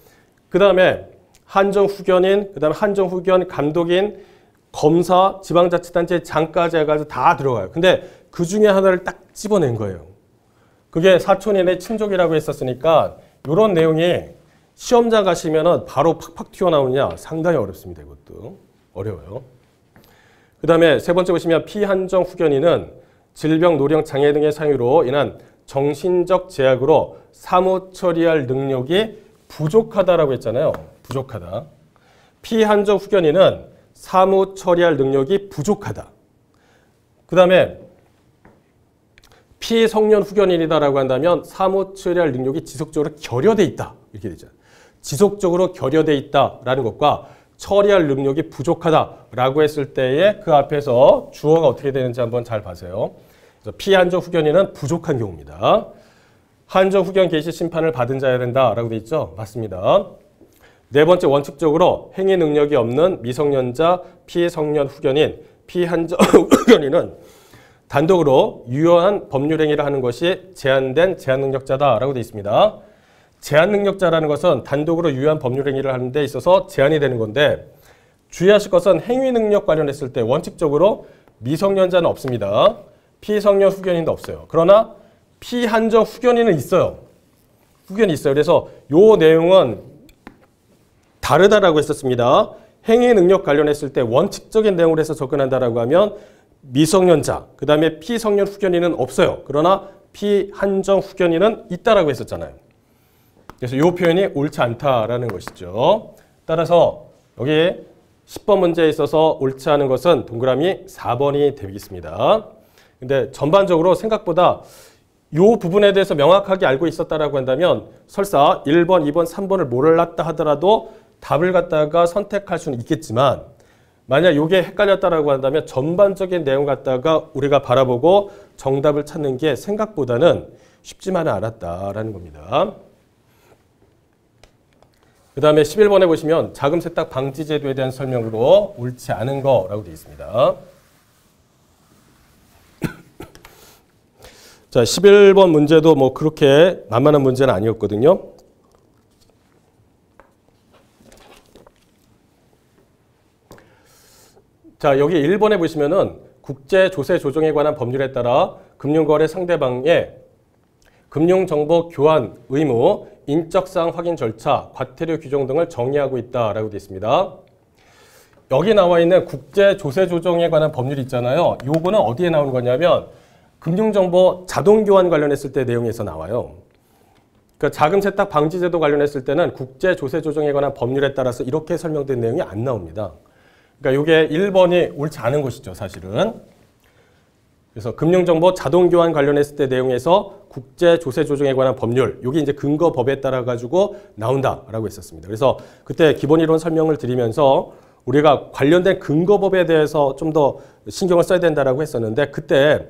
그 다음에 한정 후견인, 그 다음에 한정 후견 감독인, 검사, 지방자치단체 장까지 해가지고 다 들어가요. 근데 그 중에 하나를 딱 집어낸 거예요. 그게 사촌인의 친족이라고 했었으니까 이런 내용이 시험장 가시면은 바로 팍팍 튀어나오냐 상당히 어렵습니다. 이것도 어려워요. 그 다음에 세 번째 보시면 피한정 후견인은 질병, 노령, 장애 등의 상유로 인한 정신적 제약으로 사무 처리할 능력이 부족하다라고 했잖아요. 부족하다. 피한정 후견인은 사무 처리할 능력이 부족하다. 그 다음에 피성년 후견인이다라고 한다면 사무 처리할 능력이 지속적으로 결여돼 있다. 이렇게 되죠. 지속적으로 결여돼 있다라는 것과 처리할 능력이 부족하다라고 했을 때에 그 앞에서 주어가 어떻게 되는지 한번 잘 봐세요. 피한정 후견인은 부족한 경우입니다. 한정 후견 개시 심판을 받은 자여야 된다라고 돼 있죠. 맞습니다. 네 번째 원칙적으로 행위 능력이 없는 미성년자 피성년 후견인 피한정 후견인은 단독으로 유효한 법률 행위를 하는 것이 제한된 제한 능력자다라고 되어 있습니다. 제한 능력자라는 것은 단독으로 유효한 법률 행위를 하는 데 있어서 제한이 되는 건데 주의하실 것은 행위 능력 관련했을 때 원칙적으로 미성년자는 없습니다. 피성년 후견인도 없어요. 그러나 피한정 후견인은 있어요. 후견이 있어요. 그래서 요 내용은 다르다라고 했었습니다. 행위 능력 관련했을 때 원칙적인 내용을 해서 접근한다라고 하면 미성년자, 그 다음에 피성년 후견인은 없어요. 그러나 피한정 후견인은 있다라고 했었잖아요. 그래서 이 표현이 옳지 않다라는 것이죠. 따라서 여기 10번 문제에 있어서 옳지 않은 것은 동그라미 4번이 되겠습니다. 근데 전반적으로 생각보다 이 부분에 대해서 명확하게 알고 있었다라고 한다면 설사 1번, 2번, 3번을 몰랐다 하더라도 답을 갖다가 선택할 수는 있겠지만 만약 이게 헷갈렸다라고 한다면 전반적인 내용 갖다가 우리가 바라보고 정답을 찾는 게 생각보다는 쉽지만은 않았다라는 겁니다. 그 다음에 11번에 보시면 자금 세탁 방지 제도에 대한 설명으로 옳지 않은 거라고 되어 있습니다. 자, 11번 문제도 뭐 그렇게 만만한 문제는 아니었거든요. 자, 여기 1번에 보시면은 국제 조세 조정에 관한 법률에 따라 금융거래 상대방의 금융정보 교환 의무, 인적사항 확인 절차, 과태료 규정 등을 정의하고 있다라고 되어 있습니다. 여기 나와 있는 국제 조세 조정에 관한 법률이 있잖아요. 요거는 어디에 나오는 거냐면 금융정보 자동 교환 관련했을 때 내용에서 나와요. 그러니까 자금 세탁 방지 제도 관련했을 때는 국제 조세 조정에 관한 법률에 따라서 이렇게 설명된 내용이 안 나옵니다. 그러니까 이게 1번이 옳지 않은 것이죠, 사실은. 그래서 금융정보 자동 교환 관련했을 때 내용에서 국제 조세 조정에 관한 법률, 여기 이제 근거 법에 따라 가지고 나온다라고 했었습니다. 그래서 그때 기본 이론 설명을 드리면서 우리가 관련된 근거법에 대해서 좀 더 신경을 써야 된다라고 했었는데 그때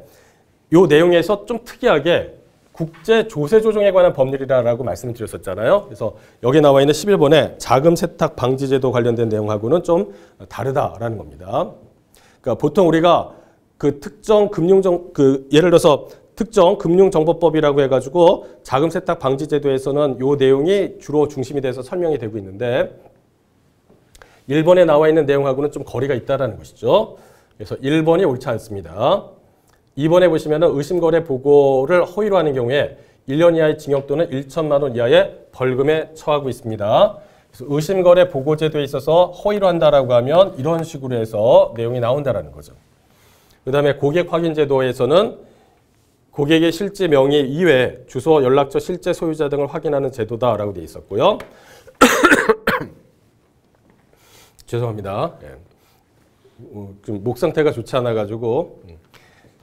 요 내용에서 좀 특이하게 국제 조세 조정에 관한 법률이라고 말씀을 드렸었잖아요. 그래서 여기 나와 있는 11번에 자금 세탁 방지 제도 관련된 내용하고는 좀 다르다라는 겁니다. 그러니까 보통 우리가 그 특정 금융정 그 예를 들어서 특정 금융정보법이라고 해가지고 자금 세탁 방지 제도에서는 요 내용이 주로 중심이 돼서 설명이 되고 있는데 1번에 나와 있는 내용하고는 좀 거리가 있다라는 것이죠. 그래서 1번이 옳지 않습니다. 2번에 보시면 의심거래 보고를 허위로 하는 경우에 1년 이하의 징역 또는 1천만 원 이하의 벌금에 처하고 있습니다. 그래서 의심거래 보고 제도에 있어서 허위로 한다라고 하면 이런 식으로 해서 내용이 나온다라는 거죠. 그 다음에 고객 확인 제도에서는 고객의 실제 명의 이외에 주소, 연락처, 실제 소유자 등을 확인하는 제도다라고 되어 있었고요. 죄송합니다. 예. 어, 목 상태가 좋지 않아 가지고 음.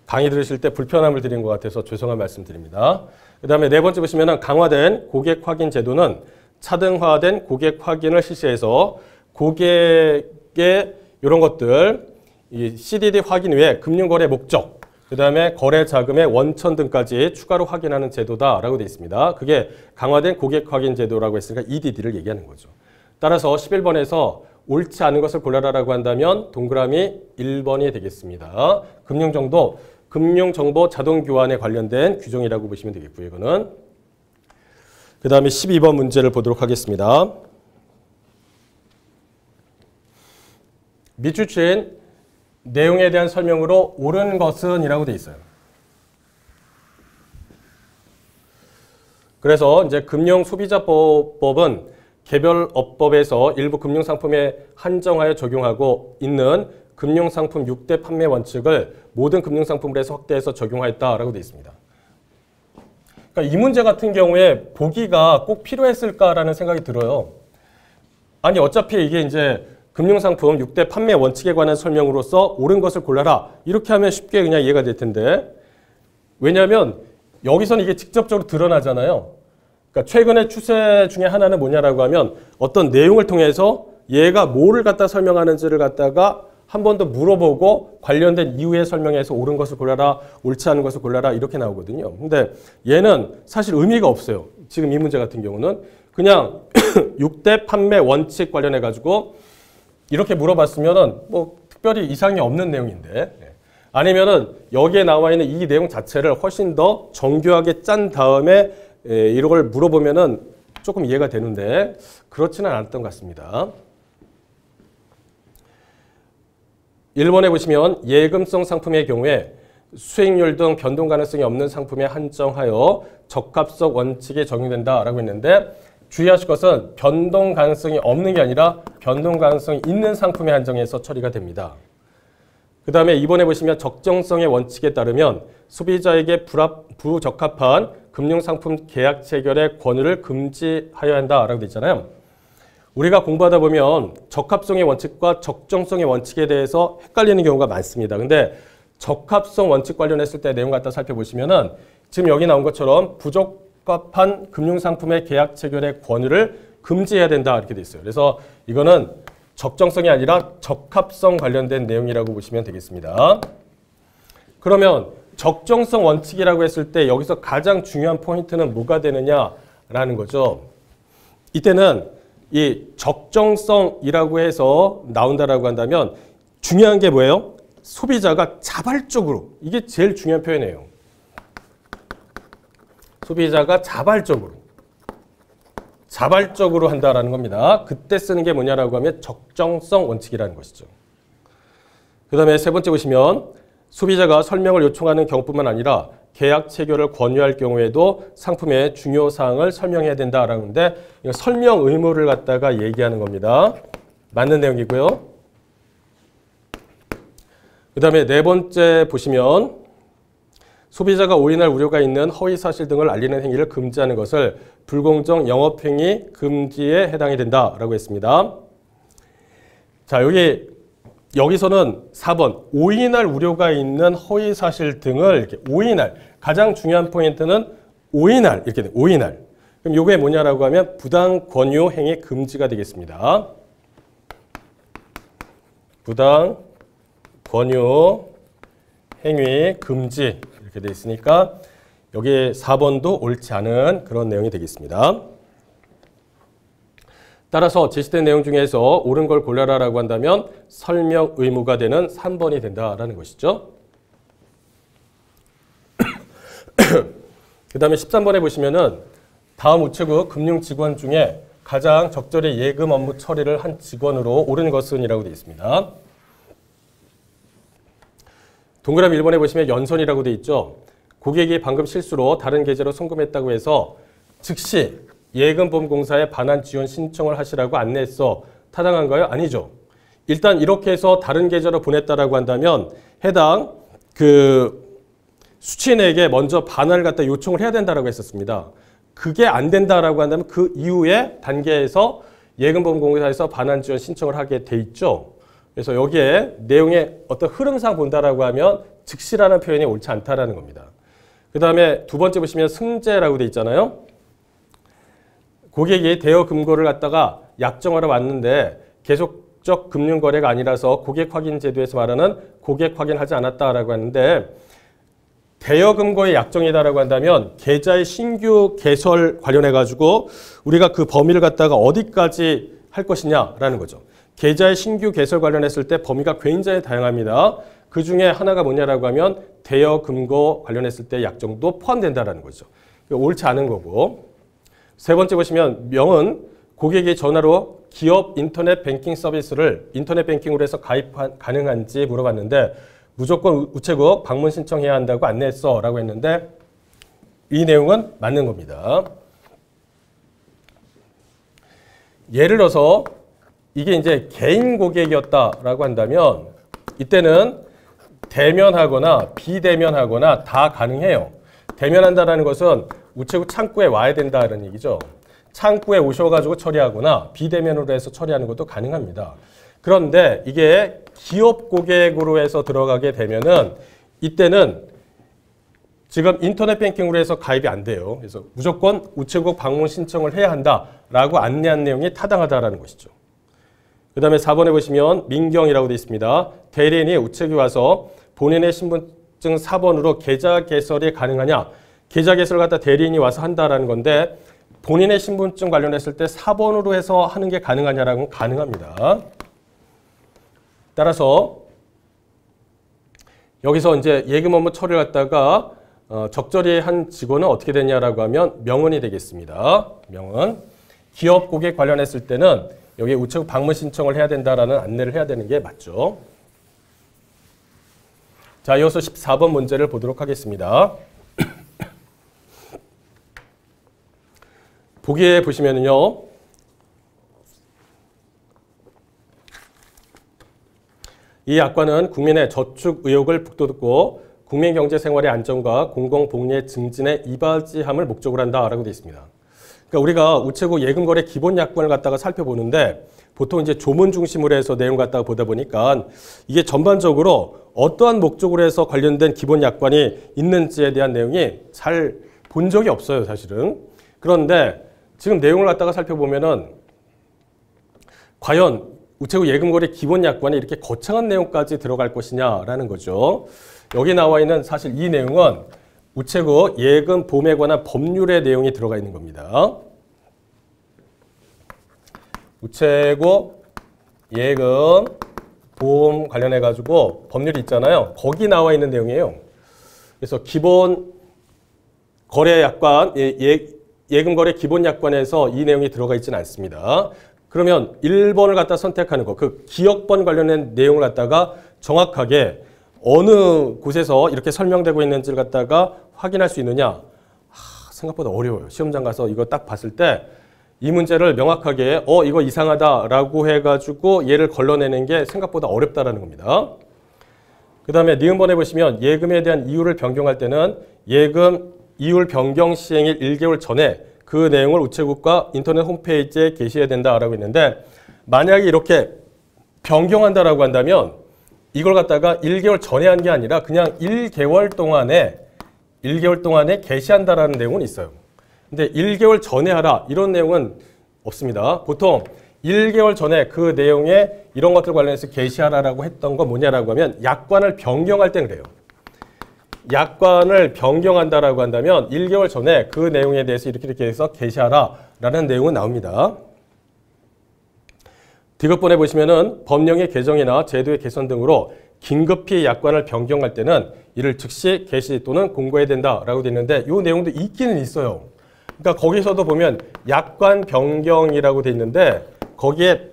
강의 들으실 때 불편함을 드린 것 같아서 죄송한 말씀 드립니다. 그 다음에 네 번째 보시면 강화된 고객 확인 제도는 차등화된 고객 확인을 실시해서 고객의 이런 것들 이 CDD 확인 외에 금융거래 목적 그 다음에 거래 자금의 원천 등까지 추가로 확인하는 제도다라고 되어 있습니다. 그게 강화된 고객 확인 제도라고 했으니까 EDD를 얘기하는 거죠. 따라서 11번에서 옳지 않은 것을 골라라라고 한다면 동그라미 1번이 되겠습니다. 금융정도 금융정보 자동교환에 관련된 규정이라고 보시면 되겠고요. 이거는 그 다음에 12번 문제를 보도록 하겠습니다. 친 내용에 대한 설명으로 옳은 것은 이라고 되어 있어요. 그래서 이제 금융소비자법은 개별 업법에서 일부 금융상품에 한정하여 적용하고 있는 금융상품 6대 판매 원칙을 모든 금융상품을 해서 확대해서 적용하였다라고 되어 있습니다. 그러니까 이 문제 같은 경우에 보기가 꼭 필요했을까라는 생각이 들어요. 아니 어차피 이게 이제 금융상품 6대 판매 원칙에 관한 설명으로서 옳은 것을 골라라. 이렇게 하면 쉽게 그냥 이해가 될 텐데 왜냐하면 여기서는 이게 직접적으로 드러나잖아요. 그러니까 최근의 추세 중에 하나는 뭐냐라고 하면 어떤 내용을 통해서 얘가 뭐를 갖다 설명하는지를 갖다가 한 번 더 물어보고 관련된 이유에 설명해서 옳은 것을 골라라, 옳지 않은 것을 골라라 이렇게 나오거든요. 근데 얘는 사실 의미가 없어요. 지금 이 문제 같은 경우는 그냥 6대 판매 원칙 관련해 가지고 이렇게 물어봤으면은 뭐 특별히 이상이 없는 내용인데 예. 아니면은 여기에 나와 있는 이 내용 자체를 훨씬 더 정교하게 짠 다음에 예, 이런 걸 물어보면은 조금 이해가 되는데 그렇지는 않았던 것 같습니다. 1번에 보시면 예금성 상품의 경우에 수익률 등 변동 가능성이 없는 상품에 한정하여 적합성 원칙이 적용된다라고 했는데 주의하실 것은 변동 가능성이 없는 게 아니라 변동 가능성이 있는 상품에 한정해서 처리가 됩니다. 그 다음에 이번에 보시면 적정성의 원칙에 따르면 소비자에게 불합, 부적합한 금융상품 계약 체결의 권유를 금지하여야 한다라고 되어 있잖아요. 우리가 공부하다 보면 적합성의 원칙과 적정성의 원칙에 대해서 헷갈리는 경우가 많습니다. 근데 적합성 원칙 관련했을 때 내용 갖다 살펴보시면은 지금 여기 나온 것처럼 부 적합한 금융상품의 계약 체결의 권유를 금지해야 된다 이렇게 돼 있어요. 그래서 이거는 적정성이 아니라 적합성 관련된 내용이라고 보시면 되겠습니다. 그러면 적정성 원칙이라고 했을 때 여기서 가장 중요한 포인트는 뭐가 되느냐라는 거죠. 이때는 이 적정성이라고 해서 나온다라고 한다면 중요한 게 뭐예요? 소비자가 자발적으로 이게 제일 중요한 표현이에요. 소비자가 자발적으로 자발적으로 한다라는 겁니다. 그때 쓰는 게 뭐냐라고 하면 적정성 원칙이라는 것이죠. 그 다음에 세 번째 보시면 소비자가 설명을 요청하는 경우뿐만 아니라 계약 체결을 권유할 경우에도 상품의 중요 사항을 설명해야 된다라는데 설명 의무를 갖다가 얘기하는 겁니다. 맞는 내용이고요. 그 다음에 네 번째 보시면 소비자가 오인할 우려가 있는 허위 사실 등을 알리는 행위를 금지하는 것을 불공정 영업행위 금지에 해당이 된다라고 했습니다. 자 여기 여기서는 4번. 오인할 우려가 있는 허위 사실 등을 이렇게 오인할. 가장 중요한 포인트는 오인할 이렇게 돼. 오인할. 그럼 요게 뭐냐라고 하면 부당 권유 행위 금지가 되겠습니다. 부당 권유 행위 금지 이렇게 돼 있으니까 여기 4번도 옳지 않은 그런 내용이 되겠습니다. 따라서 제시된 내용 중에서 옳은 걸 골라라라고 한다면 설명 의무가 되는 3번이 된다라는 것이죠. 그 다음에 13번에 보시면은 다음 우체국 금융 직원 중에 가장 적절히 예금 업무 처리를 한 직원으로 옳은 것은 이라고 되어 있습니다. 동그라미 1번에 보시면 연선이라고 되어 있죠. 고객이 방금 실수로 다른 계좌로 송금했다고 해서 즉시 예금보험공사에 반환 지원 신청을 하시라고 안내했어. 타당한가요? 아니죠. 일단 이렇게 해서 다른 계좌로 보냈다라고 한다면 해당 그 수취인에게 먼저 반환을 갖다 요청을 해야 된다라고 했었습니다. 그게 안 된다라고 한다면 그 이후에 단계에서 예금보험공사에서 반환 지원 신청을 하게 돼 있죠. 그래서 여기에 내용의 어떤 흐름상 본다라고 하면 즉시라는 표현이 옳지 않다라는 겁니다. 그 다음에 두 번째 보시면 승제라고 돼 있잖아요. 고객이 대여 금고를 갖다가 약정하러 왔는데 계속적 금융 거래가 아니라서 고객 확인 제도에서 말하는 고객 확인하지 않았다라고 하는데 대여 금고의 약정이다라고 한다면 계좌의 신규 개설 관련해 가지고 우리가 그 범위를 갖다가 어디까지 할 것이냐라는 거죠. 계좌의 신규 개설 관련했을 때 범위가 굉장히 다양합니다. 그 중에 하나가 뭐냐라고 하면 대여 금고 관련했을 때 약정도 포함된다라는 거죠. 옳지 않은 거고 세 번째 보시면 명은 고객이 전화로 기업 인터넷 뱅킹 서비스를 인터넷 뱅킹으로 해서 가입 가능한지 물어봤는데 무조건 우체국 방문 신청해야 한다고 안내했어 라고 했는데 이 내용은 맞는 겁니다. 예를 들어서 이게 이제 개인 고객이었다라고 한다면 이때는 대면하거나 비대면하거나 다 가능해요. 대면한다라는 것은 우체국 창구에 와야 된다는 얘기죠. 창구에 오셔가지고 처리하거나 비대면으로 해서 처리하는 것도 가능합니다. 그런데 이게 기업 고객으로 해서 들어가게 되면은 이때는 지금 인터넷 뱅킹으로 해서 가입이 안 돼요. 그래서 무조건 우체국 방문 신청을 해야 한다라고 안내한 내용이 타당하다라는 것이죠. 그 다음에 4번에 보시면 민경이라고 되어 있습니다. 대리인이 우체국에 와서 본인의 신분증 4번으로 계좌 개설이 가능하냐? 계좌 개설을 갖다 대리인이 와서 한다라는 건데 본인의 신분증 관련했을 때 4번으로 해서 하는 게 가능하냐라고 가능합니다. 따라서 여기서 이제 예금 업무 처리를 갖다가 어, 적절히 한 직원은 어떻게 되냐라고 하면 명언이 되겠습니다. 명언. 기업 고객 관련했을 때는 여기 우체국 방문 신청을 해야 된다라는 안내를 해야 되는 게 맞죠. 자, 이어서 14번 문제를 보도록 하겠습니다. 보기에 보시면은요. 이 약관은 국민의 저축 의욕을 북돋고 국민 경제 생활의 안정과 공공 복리의 증진에 이바지함을 목적으로 한다라고 되어 있습니다. 그러니까 우리가 우체국 예금 거래 기본 약관을 갖다가 살펴보는데 보통 이제 조문 중심으로 해서 내용 갖다가 보다 보니까 이게 전반적으로 어떠한 목적으로 해서 관련된 기본 약관이 있는지에 대한 내용이 잘 본 적이 없어요, 사실은. 그런데 지금 내용을 갖다가 살펴보면은 과연 우체국 예금 거래 기본 약관에 이렇게 거창한 내용까지 들어갈 것이냐라는 거죠. 여기 나와 있는 사실 이 내용은 우체국 예금 보험에 관한 법률의 내용이 들어가 있는 겁니다. 우체국 예금 보험 관련해 가지고 법률이 있잖아요. 거기 나와 있는 내용이에요. 그래서 기본 거래 약관 예, 예, 예금 거래 기본 약관에서 이 내용이 들어가 있지는 않습니다. 그러면 1번을 갖다 선택하는 거, 그 기억번 관련된 내용을 갖다가 정확하게 어느 곳에서 이렇게 설명되고 있는지를 갖다가 확인할 수 있느냐? 하, 생각보다 어려워요. 시험장 가서 이거 딱 봤을 때 이 문제를 명확하게 어 이거 이상하다라고 해가지고 얘를 걸러내는 게 생각보다 어렵다라는 겁니다. 그 다음에 니은번에 보시면 예금에 대한 이유를 변경할 때는 예금 이율 변경 시행일 1개월 전에 그 내용을 우체국과 인터넷 홈페이지에 게시해야 된다라고 했는데 만약에 이렇게 변경한다라고 한다면 이걸 갖다가 1개월 전에 한 게 아니라 그냥 1개월 동안에 1개월 동안에 게시한다라는 내용은 있어요. 근데 1개월 전에 하라 이런 내용은 없습니다. 보통 1개월 전에 그 내용에 이런 것들 관련해서 게시하라라고 했던 건 뭐냐라고 하면 약관을 변경할 때 그래요. 약관을 변경한다라고 한다면 1개월 전에 그 내용에 대해서 이렇게 이렇게 해서 게시하라라는 내용은 나옵니다. 디귿번에 보시면은 법령의 개정이나 제도의 개선 등으로 긴급히 약관을 변경할 때는 이를 즉시 게시 또는 공고해야 된다라고 되어 있는데 이 내용도 있기는 있어요. 그러니까 거기서도 보면 약관 변경이라고 돼 있는데 거기에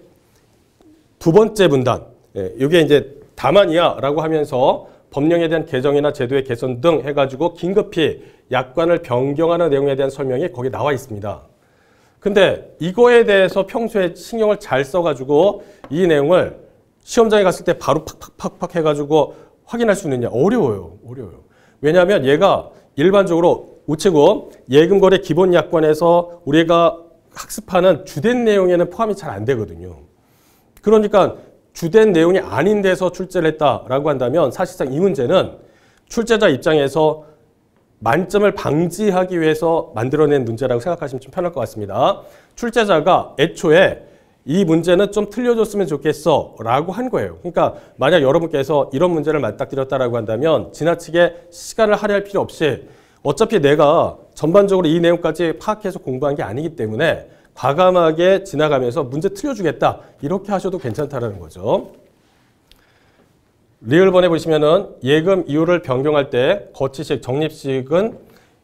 두 번째 분단 예, 이게 이제 다만이야라고 하면서 법령에 대한 개정이나 제도의 개선 등 해가지고 긴급히 약관을 변경하는 내용에 대한 설명이 거기 나와 있습니다. 근데 이거에 대해서 평소에 신경을 잘 써가지고 이 내용을 시험장에 갔을 때 바로 팍팍팍팍 해가지고 확인할 수 있느냐 어려워요. 어려워요. 왜냐하면 얘가 일반적으로 우체국 예금거래 기본 약관에서 우리가 학습하는 주된 내용에는 포함이 잘 안 되거든요. 그러니까 주된 내용이 아닌 데서 출제를 했다라고 한다면 사실상 이 문제는 출제자 입장에서 만점을 방지하기 위해서 만들어낸 문제라고 생각하시면 좀 편할 것 같습니다. 출제자가 애초에 이 문제는 좀 틀려줬으면 좋겠어 라고 한 거예요. 그러니까 만약 여러분께서 이런 문제를 맞닥뜨렸다라고 한다면 지나치게 시간을 할애할 필요 없이 어차피 내가 전반적으로 이 내용까지 파악해서 공부한 게 아니기 때문에 과감하게 지나가면서 문제 틀려주겠다 이렇게 하셔도 괜찮다라는 거죠. 리을번에 보시면은 예금 이율을 변경할 때 거치식, 적립식은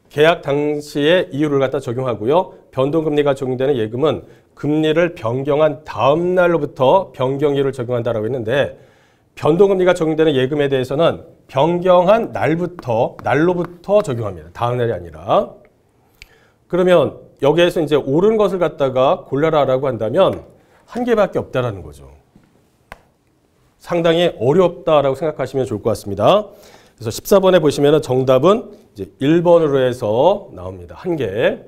계약 당시의 이율을 갖다 적용하고요. 변동금리가 적용되는 예금은 금리를 변경한 다음 날로부터 변경이율을 적용한다라고 했는데 변동금리가 적용되는 예금에 대해서는 변경한 날부터 날로부터 적용합니다. 다음 날이 아니라. 그러면 여기에서 이제 옳은 것을 갖다가 골라라라고 한다면 한 개밖에 없다라는 거죠. 상당히 어렵다라고 생각하시면 좋을 것 같습니다. 그래서 14번에 보시면 정답은 이제 1번으로 해서 나옵니다. 한 개.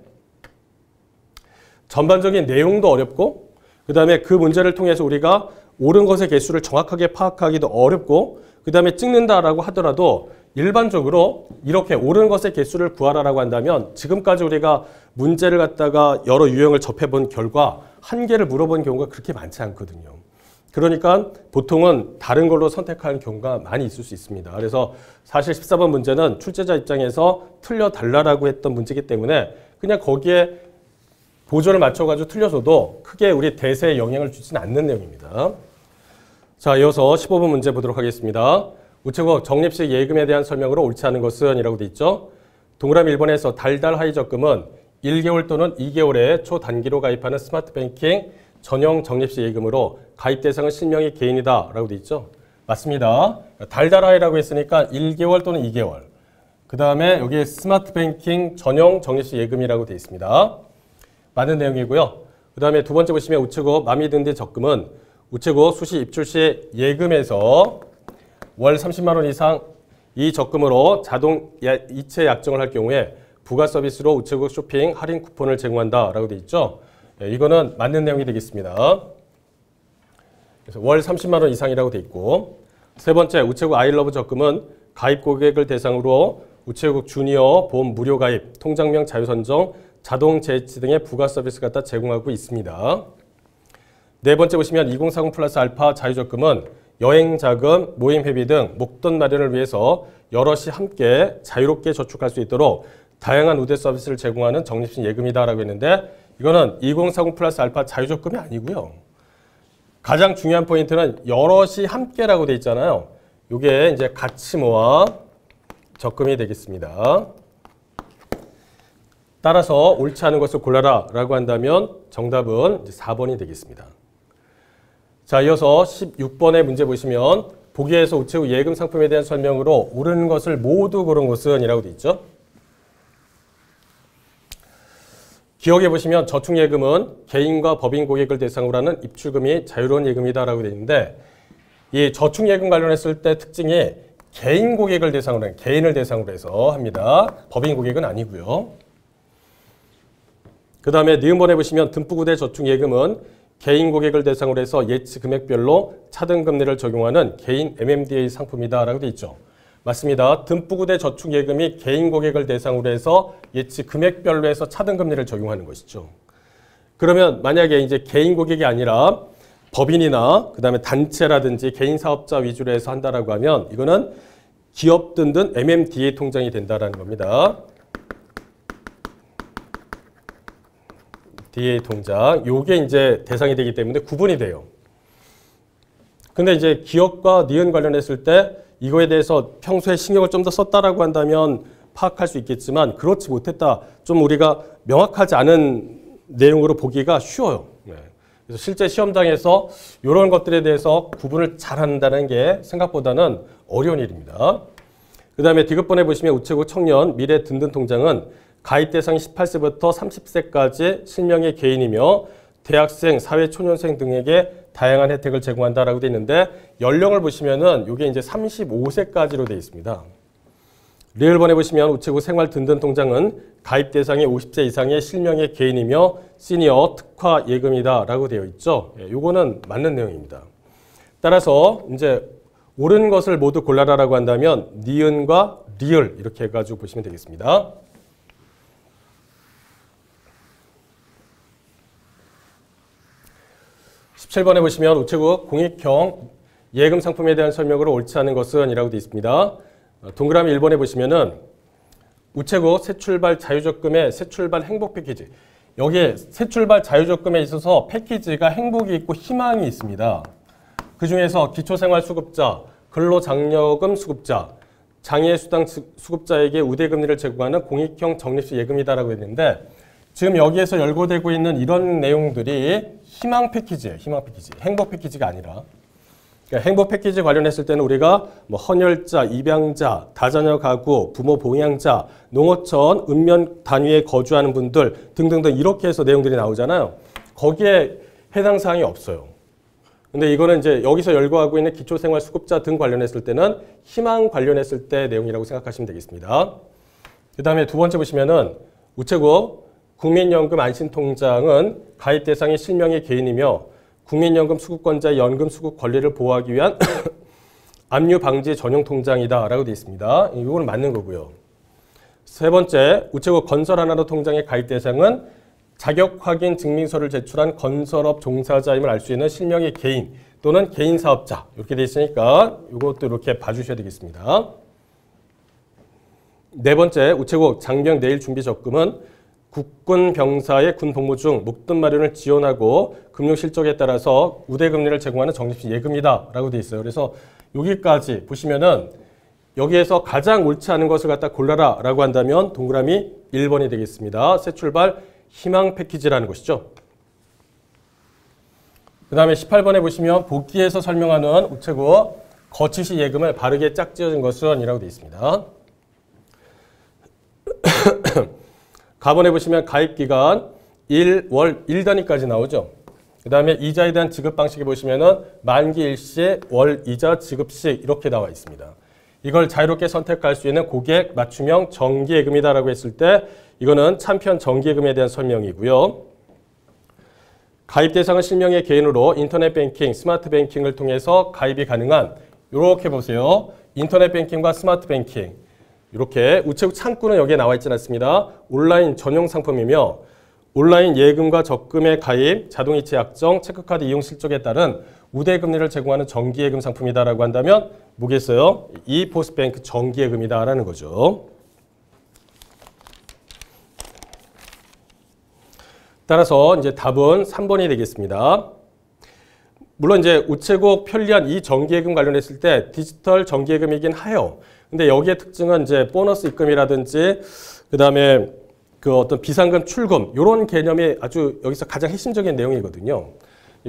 전반적인 내용도 어렵고 그 다음에 그 문제를 통해서 우리가 옳은 것의 개수를 정확하게 파악하기도 어렵고 그 다음에 찍는다라고 하더라도 일반적으로 이렇게 옳은 것의 개수를 구하라라고 한다면 지금까지 우리가 문제를 갖다가 여러 유형을 접해본 결과 한 개를 물어본 경우가 그렇게 많지 않거든요. 그러니까 보통은 다른 걸로 선택하는 경우가 많이 있을 수 있습니다. 그래서 사실 14번 문제는 출제자 입장에서 틀려달라고 했던 문제이기 때문에 그냥 거기에 보조를 맞춰가지고 틀려서도 크게 우리 대세에 영향을 주지는 않는 내용입니다. 자, 이어서 15번 문제 보도록 하겠습니다. 우체국 적립식 예금에 대한 설명으로 옳지 않은 것은 이라고 돼 있죠. 동그라미 1번에서 달달 하이 적금은 1개월 또는 2개월에 초단기로 가입하는 스마트 뱅킹 전용 적립식 예금으로 가입 대상은 실명의 개인이다 라고 돼 있죠. 맞습니다. 달달 하이라고 했으니까 1개월 또는 2개월. 그 다음에 여기 스마트 뱅킹 전용 적립식 예금이라고 돼 있습니다. 맞는 내용이고요. 그 다음에 두 번째 보시면 우체국 마미든든 적금은 우체국 수시 입출식 예금에서 월 30만 원 이상 이 적금으로 자동 이체 약정을 할 경우에 부가 서비스로 우체국 쇼핑 할인 쿠폰을 제공한다라고 돼 있죠. 예, 이거는 맞는 내용이 되겠습니다. 그래서 월 30만 원 이상이라고 돼 있고 세 번째 우체국 아이러브 적금은 가입 고객을 대상으로 우체국 주니어 보험 무료 가입, 통장명 자유 선정, 자동 재치 등의 부가 서비스 갖다 제공하고 있습니다. 네 번째 보시면 2040 플러스 알파 자유적금은 여행 자금, 모임 회비 등 목돈 마련을 위해서 여럿이 함께 자유롭게 저축할 수 있도록 다양한 우대 서비스를 제공하는 적립식 예금이다라고 했는데 이거는 2040 플러스 알파 자유적금이 아니고요. 가장 중요한 포인트는 여럿이 함께라고 돼 있잖아요. 이게 이제 같이 모아 적금이 되겠습니다. 따라서 옳지 않은 것을 골라라 라고 한다면 정답은 4번이 되겠습니다. 자, 이어서 16번의 문제 보시면 보기에서 우체국 예금 상품에 대한 설명으로 옳은 것을 모두 고른 것은 이라고 되어 있죠. 기억해 보시면 저축예금은 개인과 법인 고객을 대상으로 하는 입출금이 자유로운 예금이다라고 되어 있는데 이 저축예금 관련했을 때 특징이 개인 고객을 대상으로 해 개인을 대상으로 해서 합니다. 법인 고객은 아니고요. 그 다음에 니은번에 보시면 듬뿍우대 저축예금은 개인 고객을 대상으로 해서 예치 금액별로 차등 금리를 적용하는 개인 MMDA 상품이다라고 되어 있죠. 맞습니다. 듬뿍우대 저축예금이 개인 고객을 대상으로 해서 예치 금액별로 해서 차등 금리를 적용하는 것이죠. 그러면 만약에 이제 개인 고객이 아니라 법인이나 그다음에 단체라든지 개인 사업자 위주로 해서 한다라고 하면 이거는 기업 등등 MMDA 통장이 된다라는 겁니다. DA 통장. 요게 이제 대상이 되기 때문에 구분이 돼요. 근데 이제 기업과 니은 관련했을 때 이거에 대해서 평소에 신경을 좀 더 썼다라고 한다면 파악할 수 있겠지만 그렇지 못했다. 좀 우리가 명확하지 않은 내용으로 보기가 쉬워요. 네. 그래서 실제 시험장에서 이런 것들에 대해서 구분을 잘 한다는 게 생각보다는 어려운 일입니다. 그 다음에 디귿번에 보시면 우체국 청년 미래 든든 통장은 가입 대상이 18세부터 30세까지 실명의 개인이며 대학생, 사회초년생 등에게 다양한 혜택을 제공한다라고 되어 있는데 연령을 보시면은 이게 이제 35세까지로 되어 있습니다. 리얼번에 보시면 우체국 생활 든든 통장은 가입 대상이 50세 이상의 실명의 개인이며 시니어 특화 예금이다라고 되어 있죠. 예, 요거는 맞는 내용입니다. 따라서 이제 옳은 것을 모두 골라라라고 한다면 니은과 리을 이렇게 해가지고 보시면 되겠습니다. 17번에 보시면 우체국 공익형 예금 상품에 대한 설명으로 옳지 않은 것은 이라고 되어 있습니다. 어, 동그라미 1번에 보시면은 우체국 새출발 자유적금의 새출발 행복 패키지. 여기에 새출발 자유적금에 있어서 패키지가 행복이 있고 희망이 있습니다. 그 중에서 기초생활수급자, 근로장려금 수급자, 장애수당 수급자에게 우대금리를 제공하는 공익형 적립식 예금이다라고 했는데 지금 여기에서 열거되고 있는 이런 내용들이 희망 패키지예요. 희망 패키지. 행복 패키지가 아니라. 그러니까 행복 패키지 관련했을 때는 우리가 뭐 헌혈자, 입양자, 다자녀 가구, 부모 봉양자, 농어촌, 읍면 단위에 거주하는 분들 등등등 이렇게 해서 내용들이 나오잖아요. 거기에 해당 사항이 없어요. 근데 이거는 이제 여기서 열거하고 있는 기초생활수급자 등 관련했을 때는 희망 관련했을 때 내용이라고 생각하시면 되겠습니다. 그 다음에 두 번째 보시면은 우체국 국민연금 안심통장은 가입 대상이 실명의 개인이며 국민연금 수급권자의 연금 수급 권리를 보호하기 위한 압류 방지 전용 통장이다라고 되어 있습니다. 이거는 맞는 거고요. 세 번째, 우체국 건설 하나로 통장의 가입 대상은 자격 확인 증명서를 제출한 건설업 종사자임을 알 수 있는 실명의 개인 또는 개인 사업자 이렇게 돼 있으니까 이것도 이렇게 봐주셔야 되겠습니다. 네 번째 우체국 장병 내일 준비 적금은 국군 병사의 군 복무 중 목돈 마련을 지원하고 금융 실적에 따라서 우대 금리를 제공하는 적립식 예금이다라고 돼 있어요. 그래서 여기까지 보시면은 여기에서 가장 옳지 않은 것을 갖다 골라라라고 한다면 동그라미 1번이 되겠습니다. 새 출발 희망 패키지라는 것이죠. 그 다음에 18번에 보시면 복귀에서 설명하는 우체국 거치시 예금을 바르게 짝지어진 것은 이라고 되어 있습니다. 가번에 보시면 가입기간 1, 월 1단위까지 나오죠. 그 다음에 이자에 대한 지급 방식에 보시면은 만기 일시, 월 이자 지급식 이렇게 나와 있습니다. 이걸 자유롭게 선택할 수 있는 고객 맞춤형 정기예금이다라고 했을 때 이거는 챔피언 정기예금에 대한 설명이고요. 가입 대상은 실명의 개인으로 인터넷 뱅킹, 스마트 뱅킹을 통해서 가입이 가능한 이렇게 보세요. 인터넷 뱅킹과 스마트 뱅킹 이렇게 우체국 창구는 여기에 나와 있지 않습니다. 온라인 전용 상품이며 온라인 예금과 적금의 가입, 자동이체 약정, 체크카드 이용 실적에 따른 우대 금리를 제공하는 정기예금 상품이다라고 한다면 뭐겠어요? 이포스트뱅크 정기예금이다라는 거죠. 따라서 이제 답은 3번이 되겠습니다. 물론 이제 우체국 편리한 이 정기예금 관련했을 때 디지털 정기예금이긴 하요. 근데 여기에 특징은 이제 보너스 입금이라든지 그다음에 그 어떤 비상금 출금 이런 개념이 아주 여기서 가장 핵심적인 내용이거든요.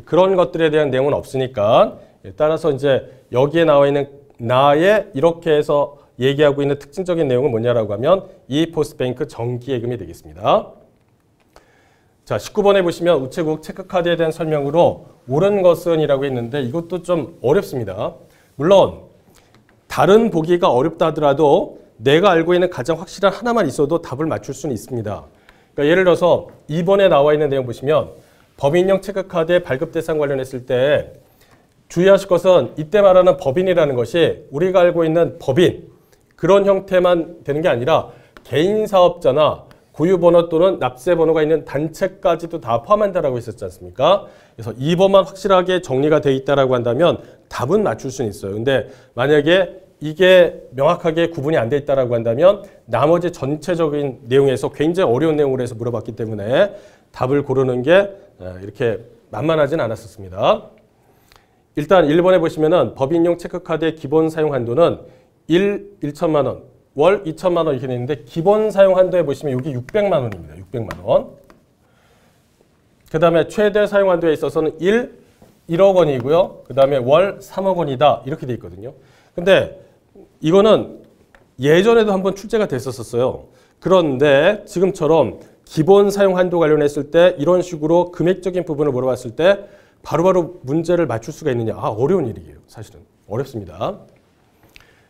그런 것들에 대한 내용은 없으니까 따라서 이제 여기에 나와 있는 나의 이렇게 해서 얘기하고 있는 특징적인 내용은 뭐냐라고 하면 이 포스뱅크 정기예금이 되겠습니다. 자, 19번에 보시면 우체국 체크카드에 대한 설명으로 옳은 것은 이라고 했는데 이것도 좀 어렵습니다. 물론 다른 보기가 어렵다 하더라도 내가 알고 있는 가장 확실한 하나만 있어도 답을 맞출 수는 있습니다. 그러니까 예를 들어서 2번에 나와 있는 내용 보시면 법인용 체크카드의 발급 대상 관련했을 때 주의하실 것은 이때 말하는 법인이라는 것이 우리가 알고 있는 법인 그런 형태만 되는 게 아니라 개인 사업자나 고유번호 또는 납세번호가 있는 단체까지도 다 포함한다라고 했었지 않습니까? 그래서 2번만 확실하게 정리가 돼 있다라고 한다면 답은 맞출 수는 있어요. 근데 만약에 이게 명확하게 구분이 안 돼 있다라고 한다면 나머지 전체적인 내용에서 굉장히 어려운 내용을 해서 물어봤기 때문에 답을 고르는 게 어, 이렇게 만만하진 않았었습니다. 일단 1번에 보시면은 법인용 체크카드의 기본 사용 한도는 1, 1천만 원, 월 2천만 원 이렇게 되는데 기본 사용 한도에 보시면 여기 600만 원입니다. 600만 원. 그 다음에 최대 사용 한도에 있어서는 1, 1억 원이고요. 그 다음에 월 3억 원이다. 이렇게 돼 있거든요. 근데 이거는 예전에도 한번 출제가 됐었어요. 그런데 지금처럼 기본 사용 한도 관련했을 때 이런 식으로 금액적인 부분을 물어봤을 때 바로바로 문제를 맞출 수가 있느냐. 아, 어려운 일이에요. 사실은. 어렵습니다.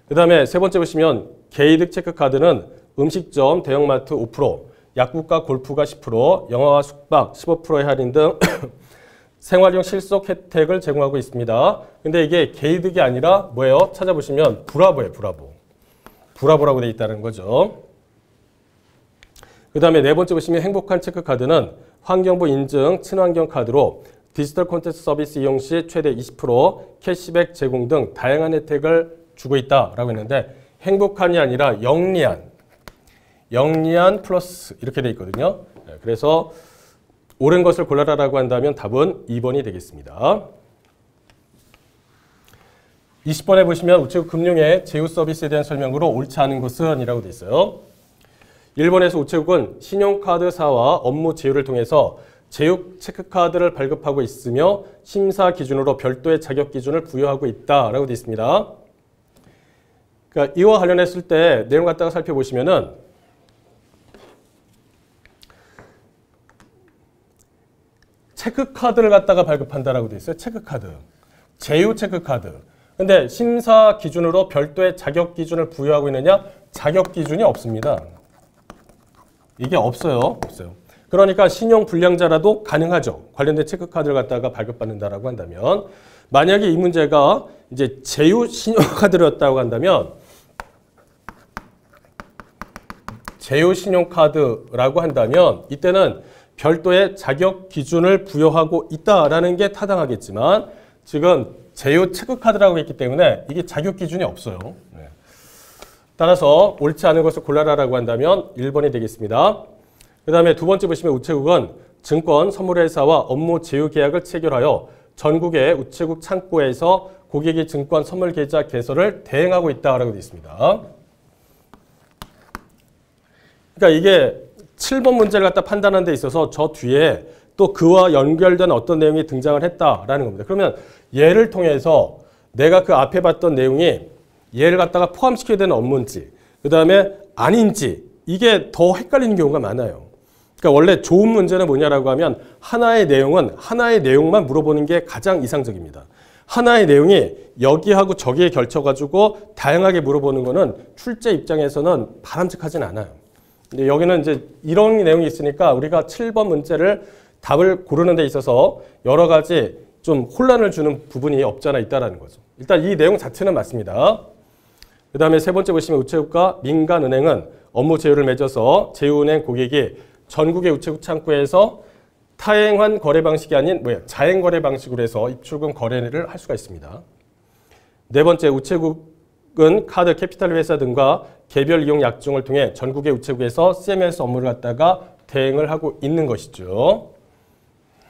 그 다음에 세 번째 보시면 개이득 체크카드는 음식점, 대형마트 5%, 약국과 골프가 10%, 영화와 숙박 15%의 할인 등 생활용 실속 혜택을 제공하고 있습니다. 근데 이게 개이득이 아니라 뭐예요? 찾아보시면 브라보예요, 브라보. 브라보라고 되어 있다는 거죠. 그 다음에 네 번째 보시면 행복한 체크카드는 환경부 인증 친환경 카드로 디지털 콘텐츠 서비스 이용 시 최대 20% 캐시백 제공 등 다양한 혜택을 주고 있다라고 했는데 행복한이 아니라 영리한, 영리한 플러스 이렇게 돼 있거든요. 네, 그래서 옳은 것을 골라라라고 한다면 답은 2번이 되겠습니다. 20번에 보시면 우체국 금융의 제휴 서비스에 대한 설명으로 옳지 않은 것은 이라고 돼 있어요. 1번에서 우체국은 신용카드사와 업무 제휴를 통해서 제휴 체크카드를 발급하고 있으며 심사 기준으로 별도의 자격 기준을 부여하고 있다라고 되어 있습니다. 그러니까 이와 관련했을 때 내용 갖다가 살펴보시면은 체크카드를 갖다가 발급한다라고 돼 있어요. 체크카드. 제휴 체크카드. 근데 심사 기준으로 별도의 자격 기준을 부여하고 있느냐? 자격 기준이 없습니다. 이게 없어요. 없어요. 그러니까 신용 불량자라도 가능하죠. 관련된 체크카드를 갖다가 발급받는다라고 한다면 만약에 이 문제가 이제 제휴 신용카드였다고 한다면 제휴 신용카드라고 한다면 이때는 별도의 자격 기준을 부여하고 있다라는 게 타당하겠지만 지금 제휴 체크 카드라고 있기 때문에 이게 자격 기준이 없어요. 네. 따라서 옳지 않은 것을 골라라라고 한다면 1번이 되겠습니다. 그 다음에 두 번째 보시면 우체국은 증권 선물회사와 업무 제휴 계약을 체결하여 전국의 우체국 창구에서 고객이 증권 선물 계좌 개설을 대행하고 있다라고 되어 있습니다. 그러니까 이게 7번 문제를 갖다 판단하는 데 있어서 저 뒤에 또 그와 연결된 어떤 내용이 등장을 했다라는 겁니다. 그러면 얘를 통해서 내가 그 앞에 봤던 내용이 얘를 갖다가 포함시켜야 되는 업무인지 그 다음에 아닌지 이게 더 헷갈리는 경우가 많아요. 그러니까 원래 좋은 문제는 뭐냐라고 하면 하나의 내용은 하나의 내용만 물어보는 게 가장 이상적입니다. 하나의 내용이 여기하고 저기에 결쳐가지고 다양하게 물어보는 거는 출제 입장에서는 바람직하진 않아요. 근데 여기는 이제 이런 내용이 있으니까 우리가 7번 문제를 답을 고르는 데 있어서 여러 가지 좀 혼란을 주는 부분이 없잖아 있다라는 거죠. 일단 이 내용 자체는 맞습니다. 그 다음에 세 번째 보시면 우체국과 민간은행은 업무 제휴를 맺어서 제휴은행 고객이 전국의 우체국 창구에서 타행환 거래 방식이 아닌 뭐야 자행 거래 방식으로 해서 입출금 거래를 할 수가 있습니다. 네 번째 우체국은 카드 캐피탈 회사 등과 개별 이용 약정을 통해 전국의 우체국에서 CMS 업무를 갖다가 대행을 하고 있는 것이죠.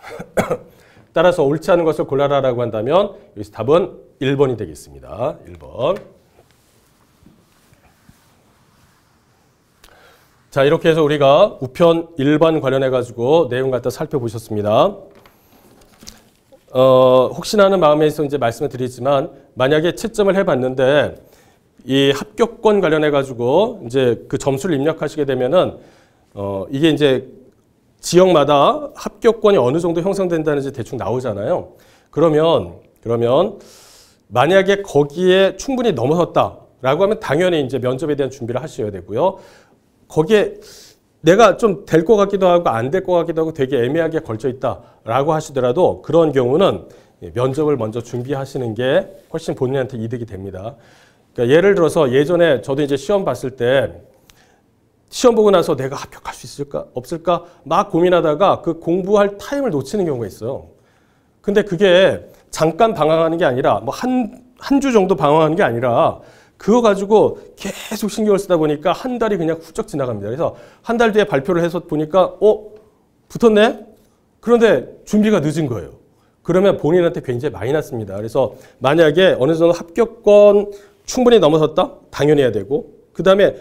따라서 옳지 않은 것을 골라라라고 한다면 여기서 답은 1번이 되겠습니다. 1번. 자 이렇게 해서 우리가 우편 일반 관련해 가지고 내용 갖다 살펴보셨습니다. 어, 혹시나 하는 마음에서 이제 말씀을 드리지만 만약에 채점을 해봤는데 이 합격권 관련해 가지고 이제 그 점수를 입력하시게 되면은 어, 이게 이제 지역마다 합격권이 어느 정도 형성된다는지 대충 나오잖아요. 그러면 그러면 만약에 거기에 충분히 넘어섰다라고 하면 당연히 이제 면접에 대한 준비를 하셔야 되고요. 거기에 내가 좀 될 것 같기도 하고 안 될 것 같기도 하고 되게 애매하게 걸쳐 있다라고 하시더라도 그런 경우는 면접을 먼저 준비하시는 게 훨씬 본인한테 이득이 됩니다. 그러니까 예를 들어서 예전에 저도 이제 시험 봤을 때 시험 보고 나서 내가 합격할 수 있을까 없을까 막 고민하다가 그 공부할 타임을 놓치는 경우가 있어요. 근데 그게 잠깐 방황하는 게 아니라 뭐 한 한 주 정도 방황하는 게 아니라 그거 가지고 계속 신경을 쓰다 보니까 한 달이 그냥 훌쩍 지나갑니다. 그래서 한 달 뒤에 발표를 해서 보니까 어 붙었네. 그런데 준비가 늦은 거예요. 그러면 본인한테 굉장히 많이 났습니다. 그래서 만약에 어느 정도 합격권 충분히 넘어섰다? 당연히 해야 되고 그 다음에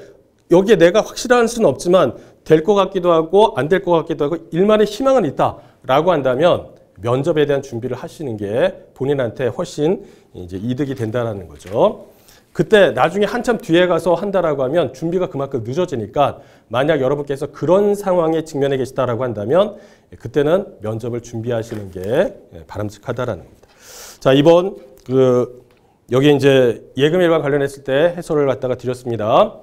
여기에 내가 확실한 수는 없지만 될 것 같기도 하고 안 될 것 같기도 하고 일만의 희망은 있다라고 한다면 면접에 대한 준비를 하시는 게 본인한테 훨씬 이제 이득이 된다는 거죠. 그때 나중에 한참 뒤에 가서 한다라고 하면 준비가 그만큼 늦어지니까 만약 여러분께서 그런 상황에 직면해 계시다라고 한다면 그때는 면접을 준비하시는 게 바람직하다라는 겁니다. 자, 이번 그 여기 이제 예금 일반 관련했을 때 해설을 갖다가 드렸습니다.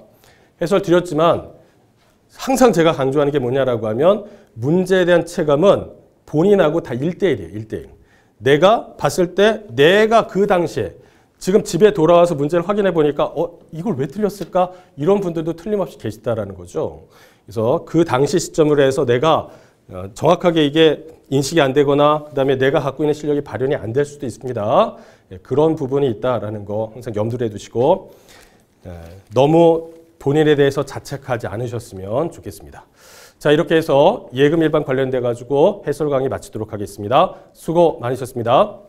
해설 드렸지만 항상 제가 강조하는 게 뭐냐라고 하면 문제에 대한 체감은 본인하고 다 1대1이에요. 1대1. 내가 봤을 때 내가 그 당시에 지금 집에 돌아와서 문제를 확인해 보니까 어 이걸 왜 틀렸을까 이런 분들도 틀림없이 계시다라는 거죠. 그래서 그 당시 시점으로 해서 내가 어, 정확하게 이게 인식이 안 되거나 그다음에 내가 갖고 있는 실력이 발현이 안 될 수도 있습니다. 예, 그런 부분이 있다라는 거 항상 염두에 두시고 예, 너무 본인에 대해서 자책하지 않으셨으면 좋겠습니다. 자 이렇게 해서 예금 일반 관련돼 가지고 해설 강의 마치도록 하겠습니다. 수고 많으셨습니다.